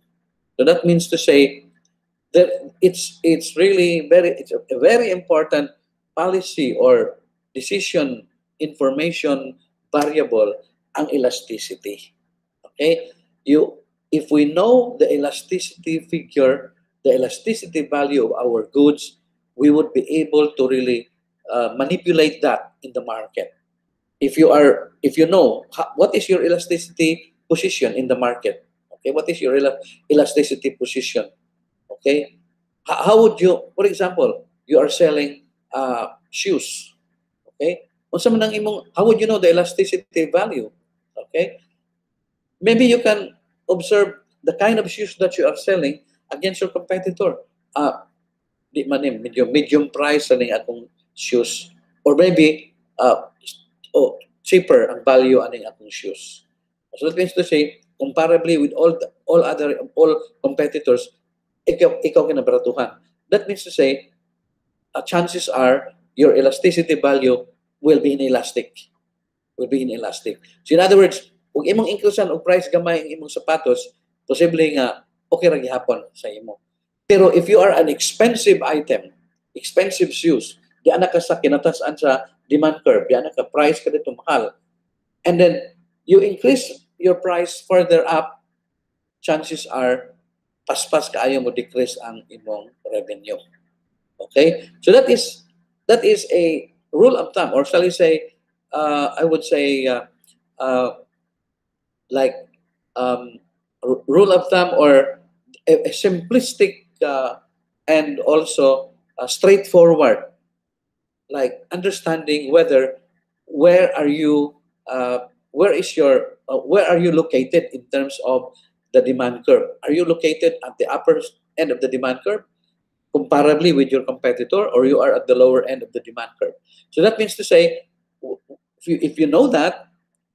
So that means to say, that it's it's really very it's a very important policy or decision information variable ang elasticity. Okay? You, if we know the elasticity figure, the elasticity value of our goods, we would be able to really uh, manipulate that in the market. If you are, if you know what is your elasticity position in the market, okay, what is your elasticity position, okay, how, would you, for example, you are selling uh, shoes, okay, how would you know the elasticity value? Okay? Maybe you can observe the kind of shoes that you are selling against your competitor. Ah, di man medium, medium price sa ning akong shoes. or maybe uh, oh, cheaper ang value aning atong shoes. So that means to say, comparably with all the, all other all competitors, ikaw ikaw kinabaratuhan. That means to say, uh, chances are your elasticity value will be inelastic. Will be inelastic. So in other words, kung imong increasean og price gamay ang imong sapatos, posible nga okay ra gihapon sa imo. Pero if you are an expensive item, expensive shoes, di ana ka sa kinatasan sa demand curve, di ana ka price ka dito mahal. And then you increase your price further up, chances are paspas kaayo mo decrease ang imong revenue. Okay? So that is that is a rule of thumb, or shall I say, uh, I would say, uh, uh, like um, rule of thumb or a, a simplistic uh, and also straightforward, like understanding whether where are you, uh, where is your, uh, where are you located in terms of the demand curve? Are you located at the upper end of the demand curve? comparably with your competitor or you are at the lower end of the demand curve. So that means to say, if you, if you know that,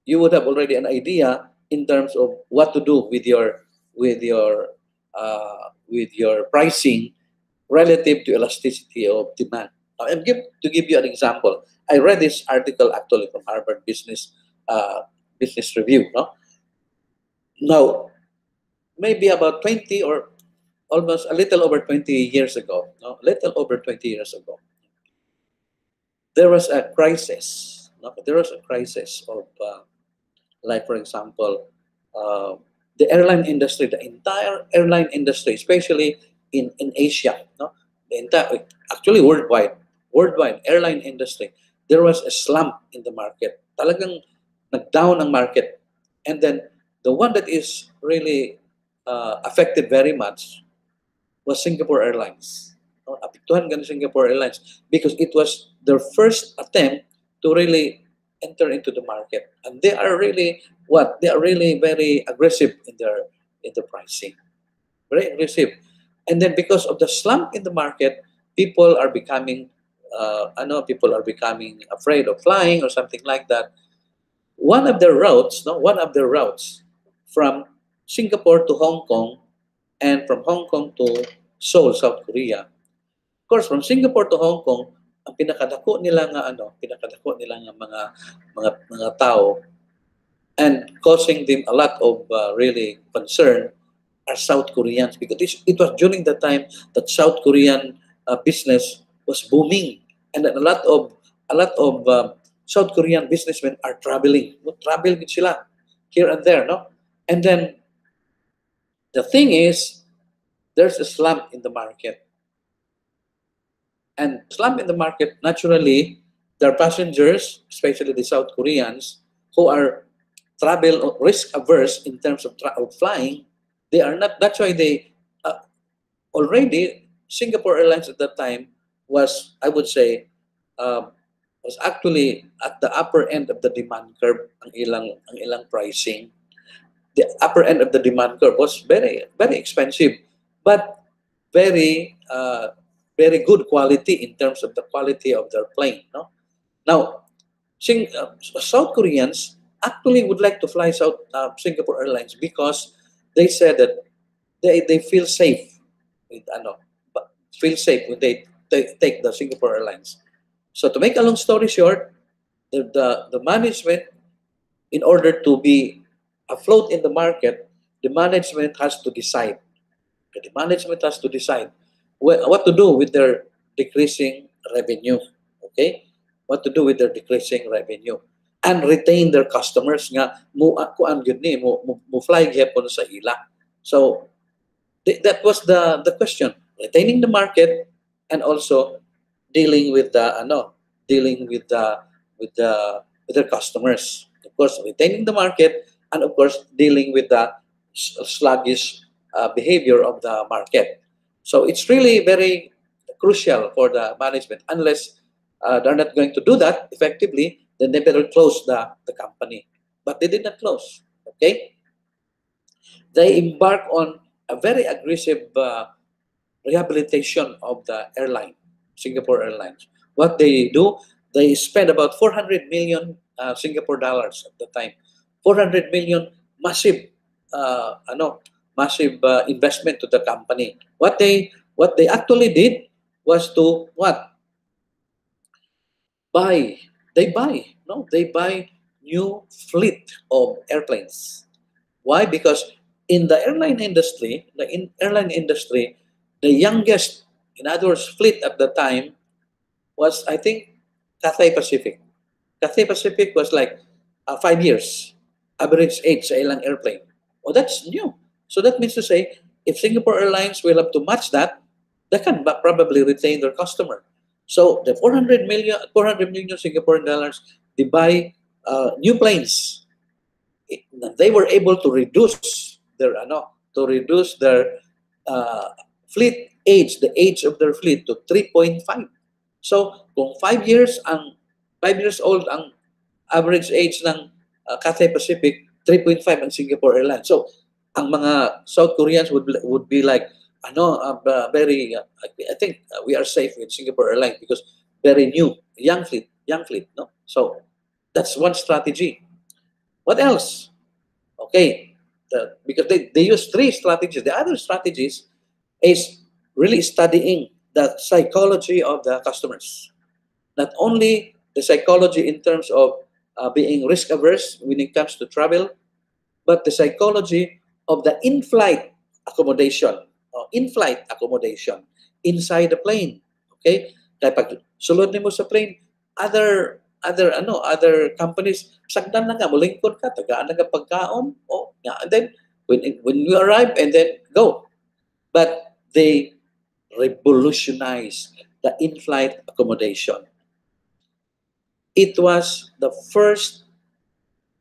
you would have already an idea in terms of what to do with your with your uh, with your pricing relative to elasticity of demand. Now, I'm give, to give you an example. I read this article actually from Harvard Business uh, Business Review. No? Now, maybe about 20 or almost a little over 20 years ago, no, little over 20 years ago, there was a crisis. No? There was a crisis of, uh, like for example, uh, the airline industry, the entire airline industry, especially in, in Asia, no? the entire, actually worldwide, worldwide airline industry, there was a slump in the market. Talagang nag-down ang market. And then the one that is really uh, affected very much was Singapore Airlines. No, Singapore Airlines because it was their first attempt to really enter into the market, and they are really what they are really very aggressive in their in the pricing, very aggressive. And then because of the slump in the market, people are becoming, uh, I know people are becoming afraid of flying or something like that. One of their routes, no, one of their routes from Singapore to Hong Kong and from Hong Kong to Seoul, South Korea. Of course, from Singapore to Hong Kong, ang pinakadako nila nga ano, pinakadako nila nga mga mga mga tao and causing them a lot of uh, really concern are South Koreans because it, it was during the time that South Korean uh, business was booming and a lot of a lot of uh, South Korean businessmen are traveling. No, travel din sila here and there, no? And then the thing is there's a slump in the market. And slump in the market, naturally, their passengers, especially the South Koreans, who are travel risk averse in terms of, of flying. They are not, that's why they uh, already, Singapore Airlines at that time was, I would say, uh, was actually at the upper end of the demand curve ang ilang ang ilang pricing the upper end of the demand curve was very very expensive but very uh, very good quality in terms of the quality of their plane. No? Now, Sing, uh, South Koreans actually would like to fly South uh, Singapore Airlines because they said that they, they feel safe with ano, feel safe when they take the Singapore Airlines. So to make a long story short, the, the, the management, in order to be afloat in the market, the management has to decide the management has to decide what to do with their decreasing revenue. Okay? What to do with their decreasing revenue. And retain their customers nga mo kuan gyud ni mo, mo, mo fly gyapon sa ila. So th- that was the the question. Retaining the market and also dealing with the ano dealing with the with the with their customers. Of course, retaining the market and of course dealing with the sluggish uh, behavior of the market. So it's really very crucial for the management. Unless uh, they're not going to do that effectively, then they better close the, the company. But they did not close. Okay? They embark on a very aggressive uh, rehabilitation of the airline, Singapore Airlines. What they do, they spent about 400 million uh, Singapore dollars at the time. 400 million massive uh, ano massive uh, investment to the company. What they what they actually did was to what buy they buy no they buy new fleet of airplanes. Why? Because in the airline industry, the in airline industry, the youngest, in other words, fleet at the time was I think Cathay Pacific. Cathay Pacific was like uh, five years average age ilang airplane. Oh, that's new. So that means to say, if Singapore Airlines will have to match that, they can probably retain their customer. So the 400 million, 400 million Singaporean dollars, they buy uh, new planes. They were able to reduce their ano, to reduce their uh, fleet age, the age of their fleet to 3.5. So kung 5 years ang 5 years old ang average age ng uh, Cathay Pacific, 3.5 ang Singapore Airlines. So ang mga South Koreans would would be like ano uh, very uh, I think we are safe with Singapore Airlines because very new young fleet young fleet no? So that's one strategy. What else? Okay the, because they, they use three strategies. The other strategies is really studying the psychology of the customers. Not only the psychology in terms of uh, being risk averse when it comes to travel but the psychology of the in-flight accommodation or in-flight accommodation inside the plane. Okay? Kaya pag sulod nimo sa plane, other other ano other companies sagdan na nga mulingkod ka tagaan na pagkaon oh yeah, and then when when you arrive and then go but they revolutionize the in-flight accommodation it was the first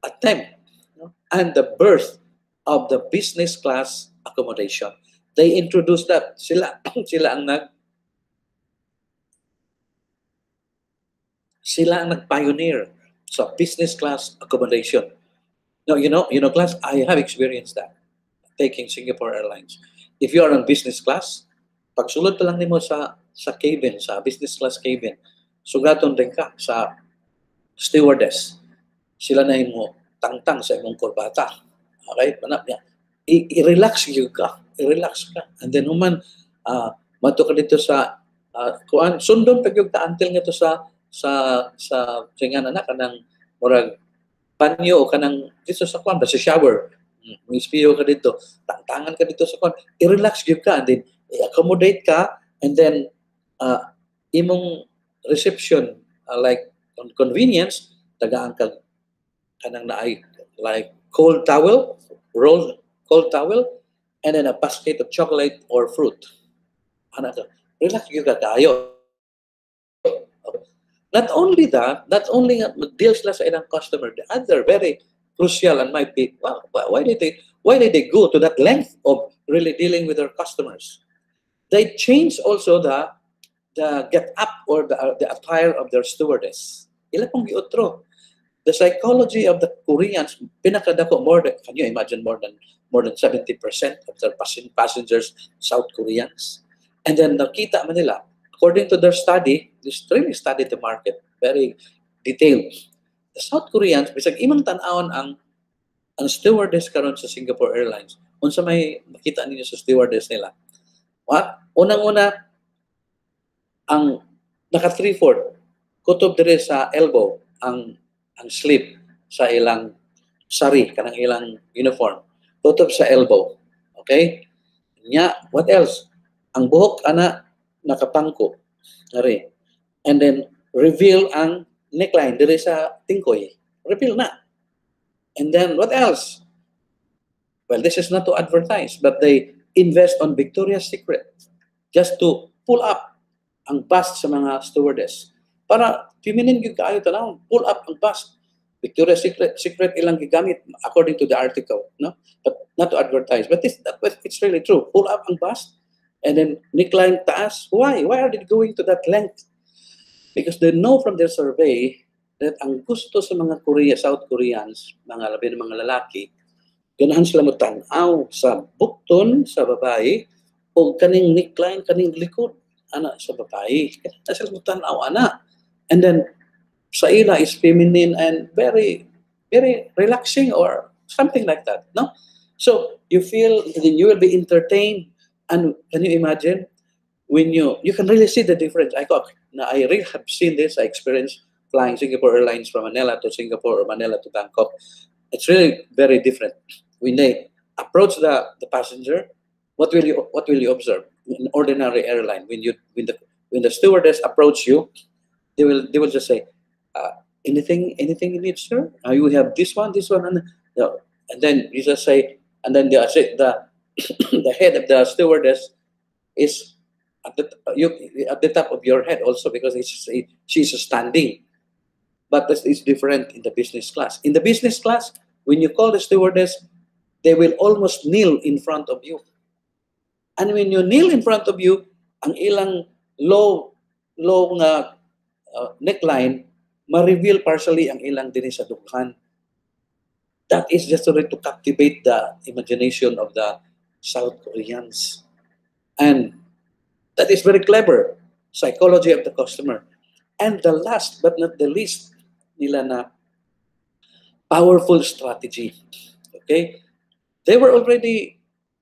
attempt and the birth of the business class accommodation. They introduced that. Sila, sila ang nag sila ang nag-pioneer sa business class accommodation. No, you know, you know, class, I have experienced that taking Singapore Airlines. If you are on business class, pagsulod pa lang nimo sa sa cabin, sa business class cabin, sugaton din ka sa stewardess. Sila na mo tangtang sa imong kurbata Okay? Manap niya. I-relax you ka. I-relax ka. And then human, uh, mato ka dito sa uh, kuan sundon pag yung taantil nga to sa sa sa singa na kanang murag panyo o kanang dito sa kuan sa shower may spiyo ka dito tangtangan ka dito sa kuan i-relax gyud ka and then i-accommodate ka and then uh, imong reception uh, like on convenience tagaan ka kanang naay like cold towel, rolled cold towel, and then a basket of chocolate or fruit. Ano to? Relax yung kakayo. Not only that, not only deals sila sa ilang customer, the other very crucial and might be, well, why did they why did they go to that length of really dealing with their customers? They change also the the get up or the, the attire of their stewardess. Ila pong giotro the psychology of the Koreans, pinakadako more than, can you imagine more than more than 70% of their passengers South Koreans? And then nakita Manila, according to their study, this really studied the market very detailed. The South Koreans, bisag imang tanawon ang ang stewardess karon sa Singapore Airlines. Unsa may makita ninyo sa stewardess nila? What? Unang-una, ang naka 3-4, kutob dire sa elbow, ang ang sleeve sa ilang sari, kanang ilang uniform. Tutob sa elbow. Okay? Nya, what else? Ang buhok, ana, nakapangko. Nari. And then, reveal ang neckline diri sa tingkoy. Reveal na. And then, what else? Well, this is not to advertise, but they invest on Victoria's Secret just to pull up ang bust sa mga stewardess para feminine gyud kaayo tanawon pull up ang bust Victoria's Secret secret ilang gigamit according to the article no? But not to advertise. But this that it's really true. Pull up ang bust and then neckline taas. Why? Why are they going to that length? Because they know from their survey that ang gusto sa mga Korea South Koreans mga labi ng mga lalaki ganahan sila mo tanaw sa bukton sa babae o kaning neckline kaning likod ana sa babae. Kaya sila mo tanaw ana. And then, sa ila is feminine and very, very relaxing or something like that, no? So you feel then you will be entertained, and can you imagine when you you can really see the difference? I got, now I really have seen this. I experienced flying Singapore Airlines from Manila to Singapore or Manila to Bangkok. It's really very different when they approach the, the passenger. What will you what will you observe? An ordinary airline when you when the when the stewardess approach you, they will they will just say, uh, anything anything you need, sir. Uh, you have this one, this one, and know, and then you just say, and then the the the head of the stewardess is at the you at the top of your head also because it's she's standing. But this is different in the business class. In the business class, when you call the stewardess, they will almost kneel in front of you. And when you kneel in front of you, ang ilang low low nga uh, neckline ma-reveal partially ang ilang din sa dukhan. That is just to, to captivate the imagination of the South Koreans. And that is very clever. Psychology of the customer. And the last but not the least nila na powerful strategy. Okay? They were already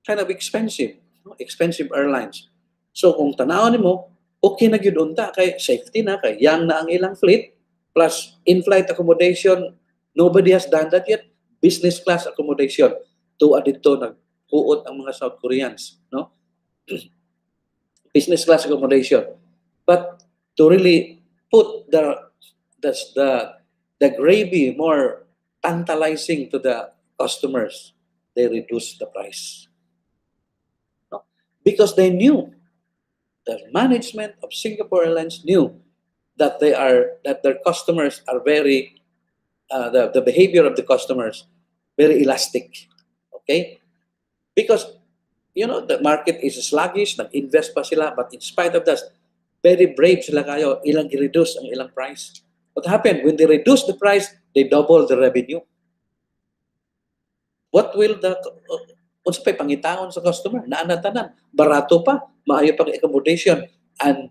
kind of expensive. Expensive airlines. So kung tanawin mo, okay na gyud unta kay safety na kay yang na ang ilang fleet plus in-flight accommodation nobody has done that yet. Business class accommodation. Tuwa dito naghuot ang mga South Koreans no? Business class accommodation. But to really put the the the, the gravy more tantalizing to the customers they reduce the price. No? because they knew the management of Singapore Airlines knew that they are that their customers are very uh, the, the behavior of the customers very elastic okay? Because you know the market is sluggish nag-invest pa sila but in spite of that very brave sila kayo ilang i-reduce ang ilang price. What happened? When they reduce the price they double the revenue. What will the uh, unsa pay pangitaon sa customer? Naa tanan barato pa maayo pang accommodation and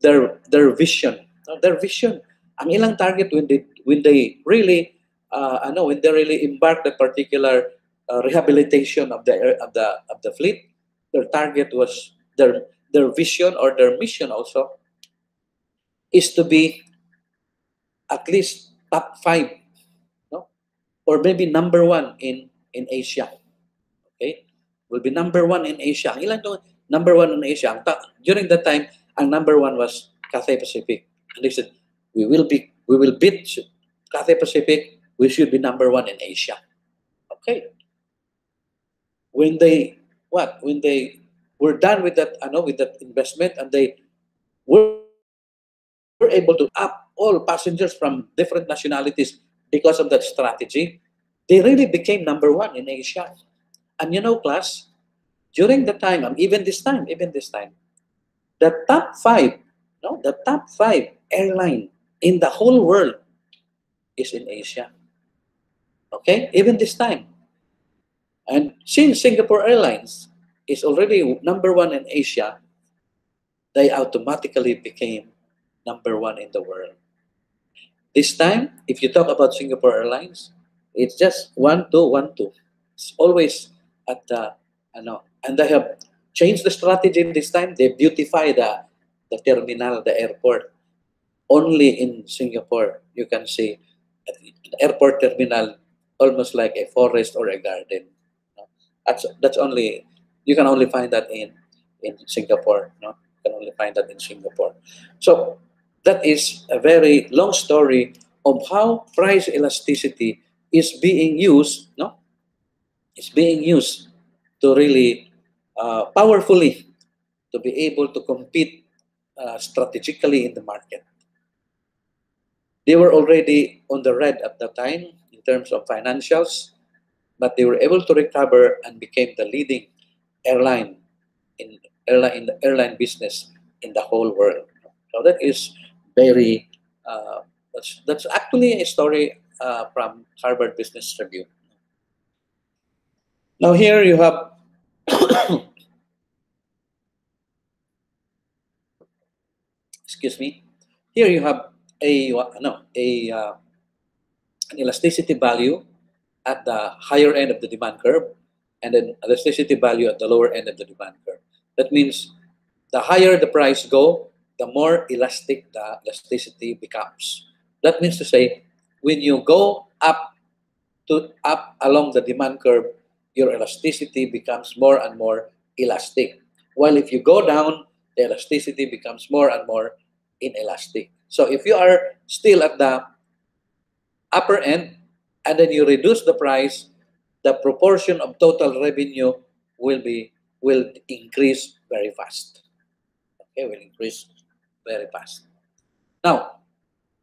their their vision. Their vision ang ilang target when they when they really uh, ano when they really embark the particular uh, rehabilitation of the of the of the fleet their target was their their vision or their mission also is to be at least top five no? Or maybe number one in in asia okay will be number one in Asia. Ang ilan doon? Number one in Asia. Ang during that time, ang number one was Cathay Pacific. And they said, we will be, we will beat Cathay Pacific. We should be number one in Asia. Okay. When they, what? When they were done with that, I know, with that investment, and they were, were able to up all passengers from different nationalities because of that strategy, they really became number one in Asia. And you know, class, during the time, and even this time, even this time, the top five, no, the top five airline in the whole world is in Asia. Okay, even this time. And since Singapore Airlines is already number one in Asia, they automatically became number one in the world. This time, if you talk about Singapore Airlines, it's just one, two, one, two. It's always at the ano and they have changed the strategy this time. They beautify the the terminal the airport only in Singapore. You can see the airport terminal almost like a forest or a garden that's that's only you can only find that in in Singapore no? You can only find that in Singapore. So that is a very long story of how price elasticity is being used no is being used to really uh, powerfully to be able to compete uh, strategically in the market. They were already on the red at that time in terms of financials, but they were able to recover and became the leading airline in airline in the airline business in the whole world. So that is very uh, that's that's actually a story uh, from Harvard Business Review. Now here you have excuse me. Here you have a no a uh, an elasticity value at the higher end of the demand curve and then elasticity value at the lower end of the demand curve. That means the higher the price go, the more elastic the elasticity becomes. That means to say, when you go up to up along the demand curve, your elasticity becomes more and more elastic. While if you go down, the elasticity becomes more and more inelastic. So if you are still at the upper end and then you reduce the price, the proportion of total revenue will be will increase very fast. Okay, will increase very fast. Now,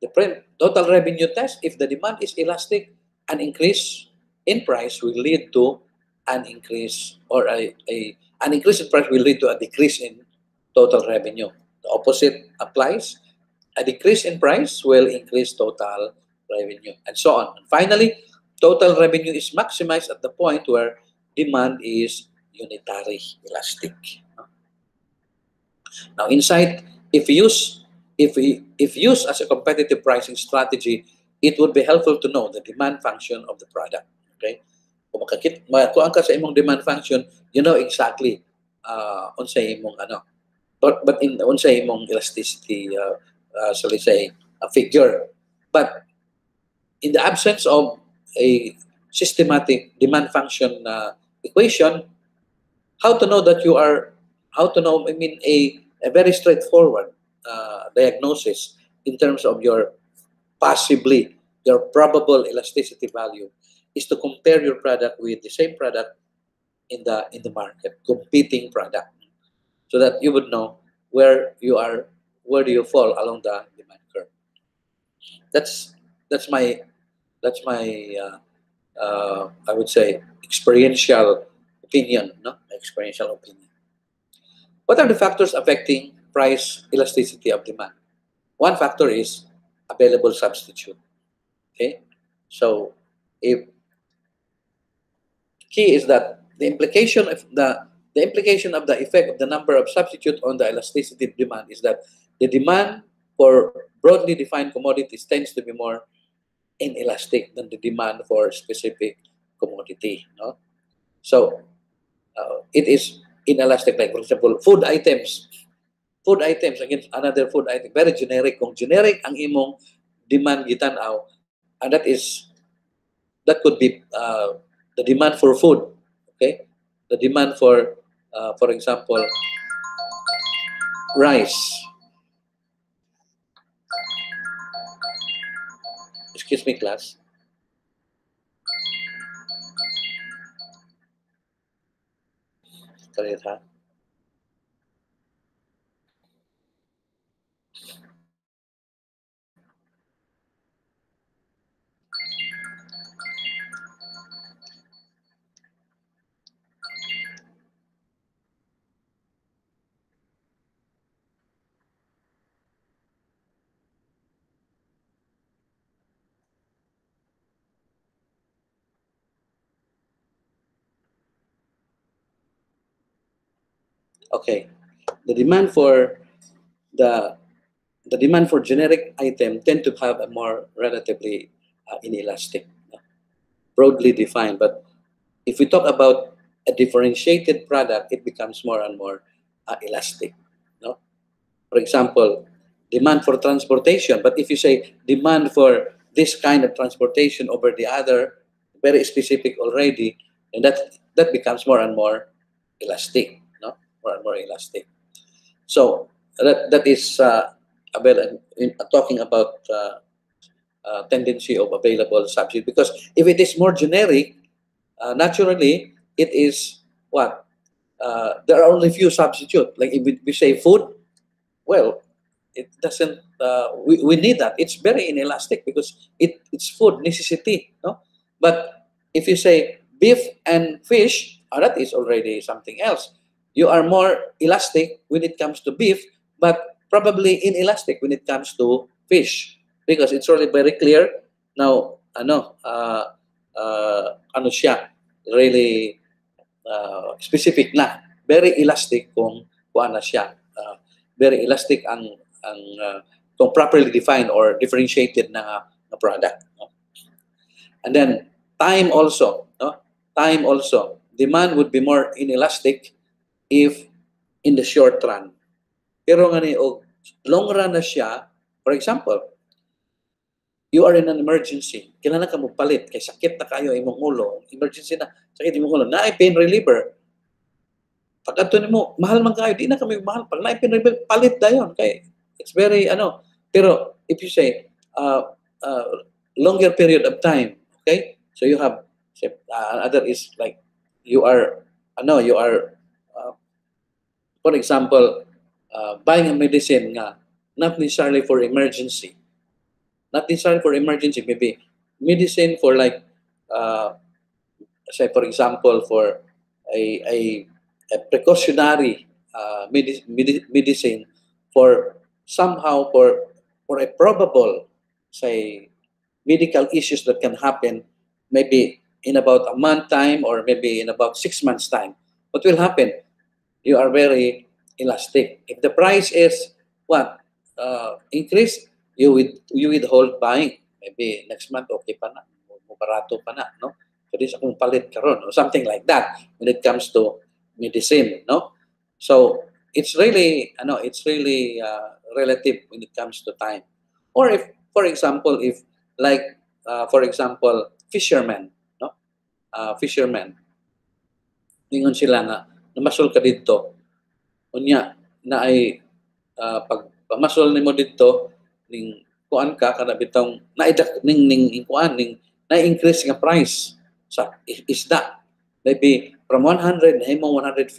the total revenue test, if the demand is elastic, an increase in price will lead to an increase or a, a an increase in price will lead to a decrease in total revenue. The opposite applies. A decrease in price will increase total revenue and so on. And finally, total revenue is maximized at the point where demand is unitary elastic. Now, inside, if use if we if used as a competitive pricing strategy, it would be helpful to know the demand function of the product. Okay? Kung makakit, makuha ka sa imong demand function, you know exactly uh, unsay imong ano. But but in unsay imong elasticity uh, uh, so let's say a figure. But in the absence of a systematic demand function uh, equation, how to know that you are, how to know, I mean, a, a very straightforward uh, diagnosis in terms of your possibly, your probable elasticity value is to compare your product with the same product in the in the market, competing product, so that you would know where you are, where do you fall along the demand curve. That's that's my that's my uh, uh, I would say experiential opinion, no? Experiential opinion. What are the factors affecting price elasticity of demand? One factor is available substitute. Okay, so if key is that the implication of the the implication of the effect of the number of substitute on the elasticity of demand is that the demand for broadly defined commodities tends to be more inelastic than the demand for specific commodity. No? So uh, it is inelastic. Like for example, food items. Food items against another food item. Very generic. Kung generic ang imong demand gitanaw, and that is that could be uh, the demand for food. Okay, the demand for, uh, for example, rice. Excuse me, class. Kalit ha? Okay. The demand for the the demand for generic item tend to have a more relatively uh, inelastic, uh, broadly defined. But if we talk about a differentiated product, it becomes more and more uh, elastic. No? For example, demand for transportation. But if you say demand for this kind of transportation over the other, very specific already, and that that becomes more and more elastic. More more elastic. So that that is uh, avail- in, talking about uh, uh, tendency of available substitute. Because if it is more generic, uh, naturally it is what uh, there are only few substitute. Like if we, say food, well, it doesn't. Uh, we, we need that. It's very inelastic because it it's food necessity. No, but if you say beef and fish, uh, that is already something else. You are more elastic when it comes to beef, but probably inelastic when it comes to fish because it's already very clear now ano uh, uh, ano siya really uh, specific na very elastic kung kuan na siya uh, very elastic ang ang uh, itong properly defined or differentiated na, na product. No? And then time also, no? Time also. Demand would be more inelastic if in the short run. Pero nga ni og long run na siya, for example, you are in an emergency, kailangan ka mo palit, kay sakit na kayo imong ulo, emergency na, sakit imong ulo, na pain reliever. Pag ato mo, mahal man kayo, di na kami mahal. Pag na pain reliever, palit dayon. Kay, it's very, ano, pero if you say, uh, uh, longer period of time, okay? So you have, uh, other is like, you are, ano, you are, for example, uh, buying a medicine nga, not necessarily for emergency, not necessarily for emergency, maybe medicine for like, uh, say for example, for a, a, a precautionary uh, medi- medi- medicine for somehow for for a probable, say, medical issues that can happen maybe in about a month time or maybe in about six months time. What will happen? You are very elastic. If the price is what uh, increase, you with you withhold buying. Maybe next month okay pa na, barato pa na, no? Pwede sa kung palit karon or something like that when it comes to medicine, no? So it's really, ano, it's really uh, relative when it comes to time. Or if, for example, if like, uh, for example, fishermen, no? Uh, fishermen, ningon sila nga, namasol ka dito, unya, na ay, uh, pag pamasol nimo dito, ning kuan ka kada bitong naidak ning ning kuan ning na-increase nga price sa isda. Maybe from 100 na mo 150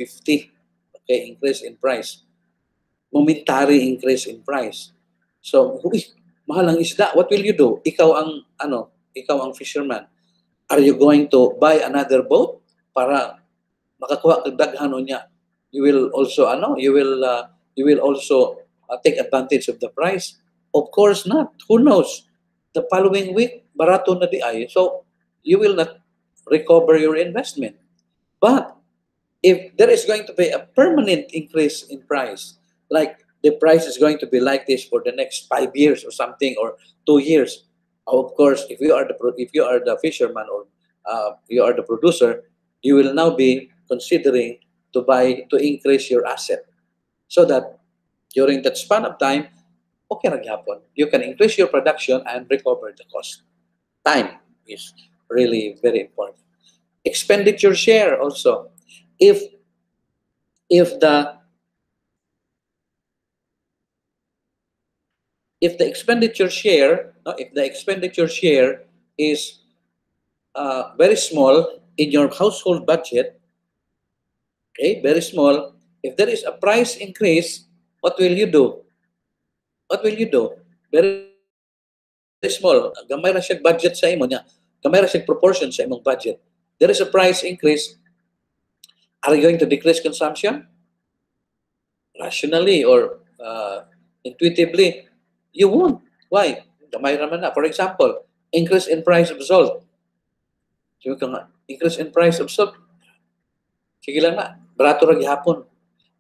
okay increase in price. Momentary increase in price. So uy, mahal ang isda what will you do? Ikaw ang ano ikaw ang fisherman. Are you going to buy another boat para makakuha kag daghan niya. You will also ano you will uh, you will also uh, take advantage of the price. Of course not. Who knows? The following week barato na di ay. So you will not recover your investment. But if there is going to be a permanent increase in price like the price is going to be like this for the next five years or something or two years of course if you are the if you are the fisherman or uh, you are the producer you will now be considering to buy to increase your asset. So that during that span of time okay ra gyapon you can increase your production and recover the cost. Time is really very important. Expenditure share also. If if the if the expenditure share, if the expenditure share is uh, very small in your household budget, okay, very small, if there is a price increase, what will you do? What will you do? Very, very small. Gamay ra siya budget sa imo niya. Gamay ra siya proportion sa imong budget. There is a price increase. Are you going to decrease consumption? Rationally or uh, intuitively, you won't. Why? Gamay naman na. For example, increase in price of salt. Sabi ka nga, increase in price of salt. Sige lang na. Barato ra gihapon.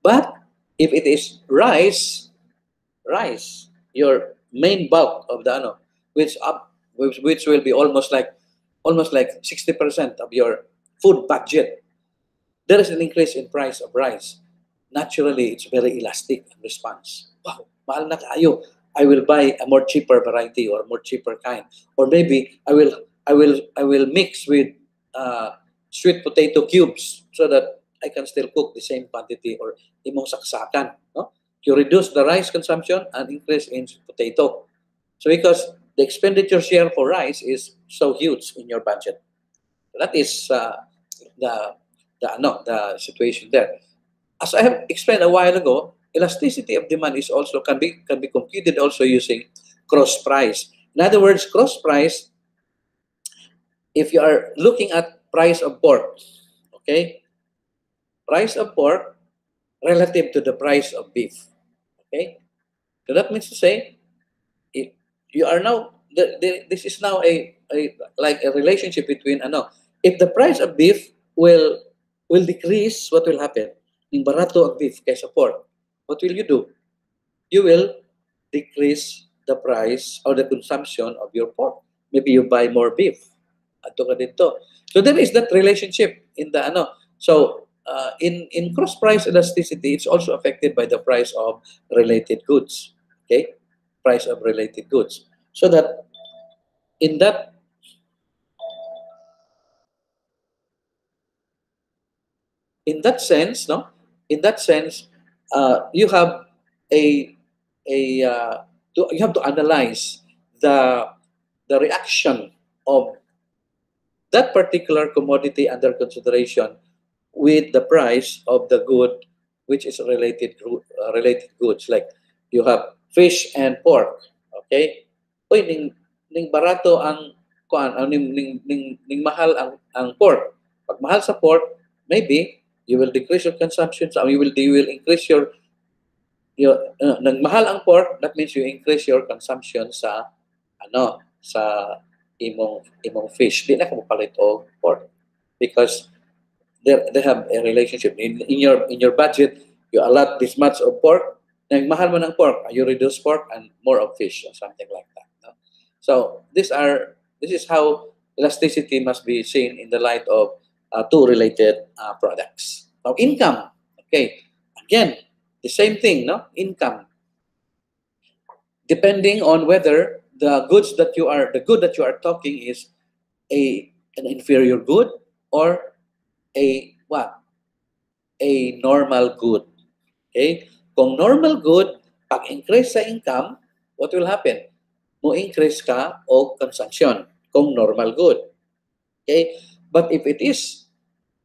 But, if it is rice, rice, your main bulk of the ano, which up, which, which will be almost like, almost like 60% of your food budget, there is an increase in price of rice. Naturally, it's very elastic in response. Wow, mahal na kayo. I will buy a more cheaper variety or more cheaper kind. Or maybe I will I will I will mix with uh, sweet potato cubes so that I can still cook the same quantity or imong saksakan. No? You reduce the rice consumption and increase in potato. So because the expenditure share for rice is so huge in your budget. That is uh, the the no the situation there. As I have explained a while ago, elasticity of demand is also can be can be computed also using cross price. In other words, cross price, if you are looking at price of pork, okay, price of pork relative to the price of beef, okay. So that means to say, if you are now the, the, this is now a, a like a relationship between ano, if the price of beef will will decrease, what will happen? Yung barato ang beef kaysa pork what will you do? You will decrease the price or the consumption of your pork. Maybe you buy more beef. Ato ka dito. So there is that relationship in the ano. So uh, in in cross price elasticity, it's also affected by the price of related goods. Okay, price of related goods. So that in that in that sense, no, in that sense, uh, you have a a uh, to, you have to analyze the the reaction of that particular commodity under consideration with the price of the good which is related uh, related goods. Like you have fish and pork okay? Oy ning ning barato ang kuan uh, ning, ning, ning, ning mahal ang ang pork. Pag mahal sa pork maybe you will decrease your consumption so you will you will increase your your uh, nang mahal ang pork that means you increase your consumption sa ano sa imong imong fish. Di na ka mopalit og pork. Because they they have a relationship in in your in your budget you allot this much of pork nang mahal mo ng pork you reduce pork and more of fish or something like that no? so these are this is how elasticity must be seen in the light of uh, two related uh, products. Now, income. Okay, again, the same thing, no? Income. Depending on whether the goods that you are, the good that you are talking is a an inferior good or a what? A normal good. Okay? Kung normal good, pag increase sa income, what will happen? Mo increase ka o consumption kung normal good. Okay? But if it is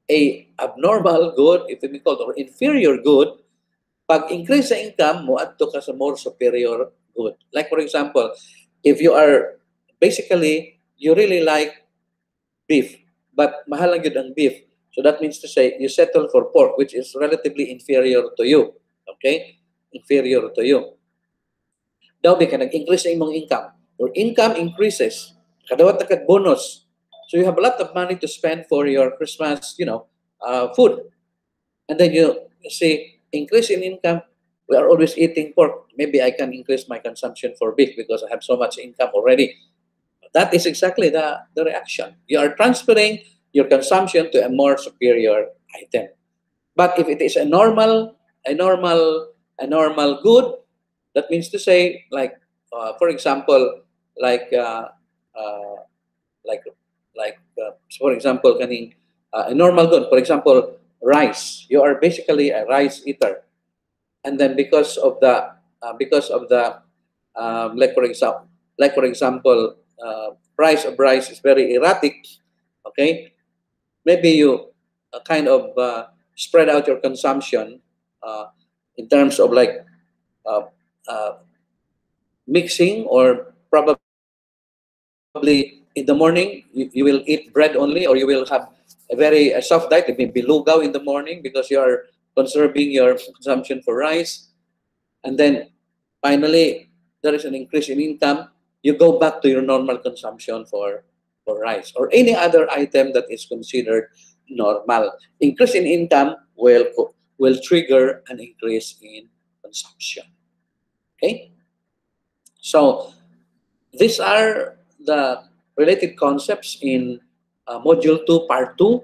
a abnormal good, if we call it, or inferior good, pag increase sa income mo, adto ka sa more superior good. Like for example, if you are, basically, you really like beef, but mahal lang yun ang beef. So that means to say, you settle for pork, which is relatively inferior to you. Okay? Inferior to you. Daw, ka nag-increase imong income. Your income increases. Kadawat na bonus so you have a lot of money to spend for your Christmas, you know, uh, food. And then you see increase in income. We are always eating pork. Maybe I can increase my consumption for beef because I have so much income already. That is exactly the, the reaction. You are transferring your consumption to a more superior item. But if it is a normal, a normal, a normal good, that means to say, like, uh, for example, like, uh, uh, like like uh, for example kaning uh, a normal good for example rice. You are basically a rice eater. And then because of the uh, because of the um, like for example like for example price of rice is very erratic okay maybe you uh, kind of uh, spread out your consumption uh, in terms of like uh, uh, mixing or probably in the morning, you, you will eat bread only, or you will have a very a soft diet, maybe lugaw in the morning because you are conserving your consumption for rice. And then finally, there is an increase in income. You go back to your normal consumption for, for rice or any other item that is considered normal. Increase in income will, will trigger an increase in consumption. Okay? So these are the related concepts in uh, module 2 part 2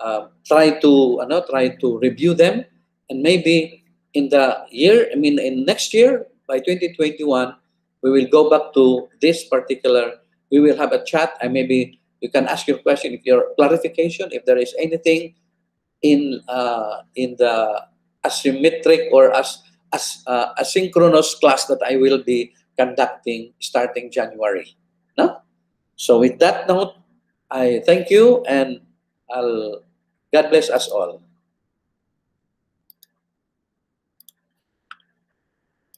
uh, try to ano try to review them and maybe in the year i mean in next year by 2021 we will go back to this particular we will have a chat and maybe you can ask your question if your clarification if there is anything in uh, in the asymmetric or as as uh, asynchronous class that I will be conducting starting January. No? So with that note, I thank you and I'll God bless us all.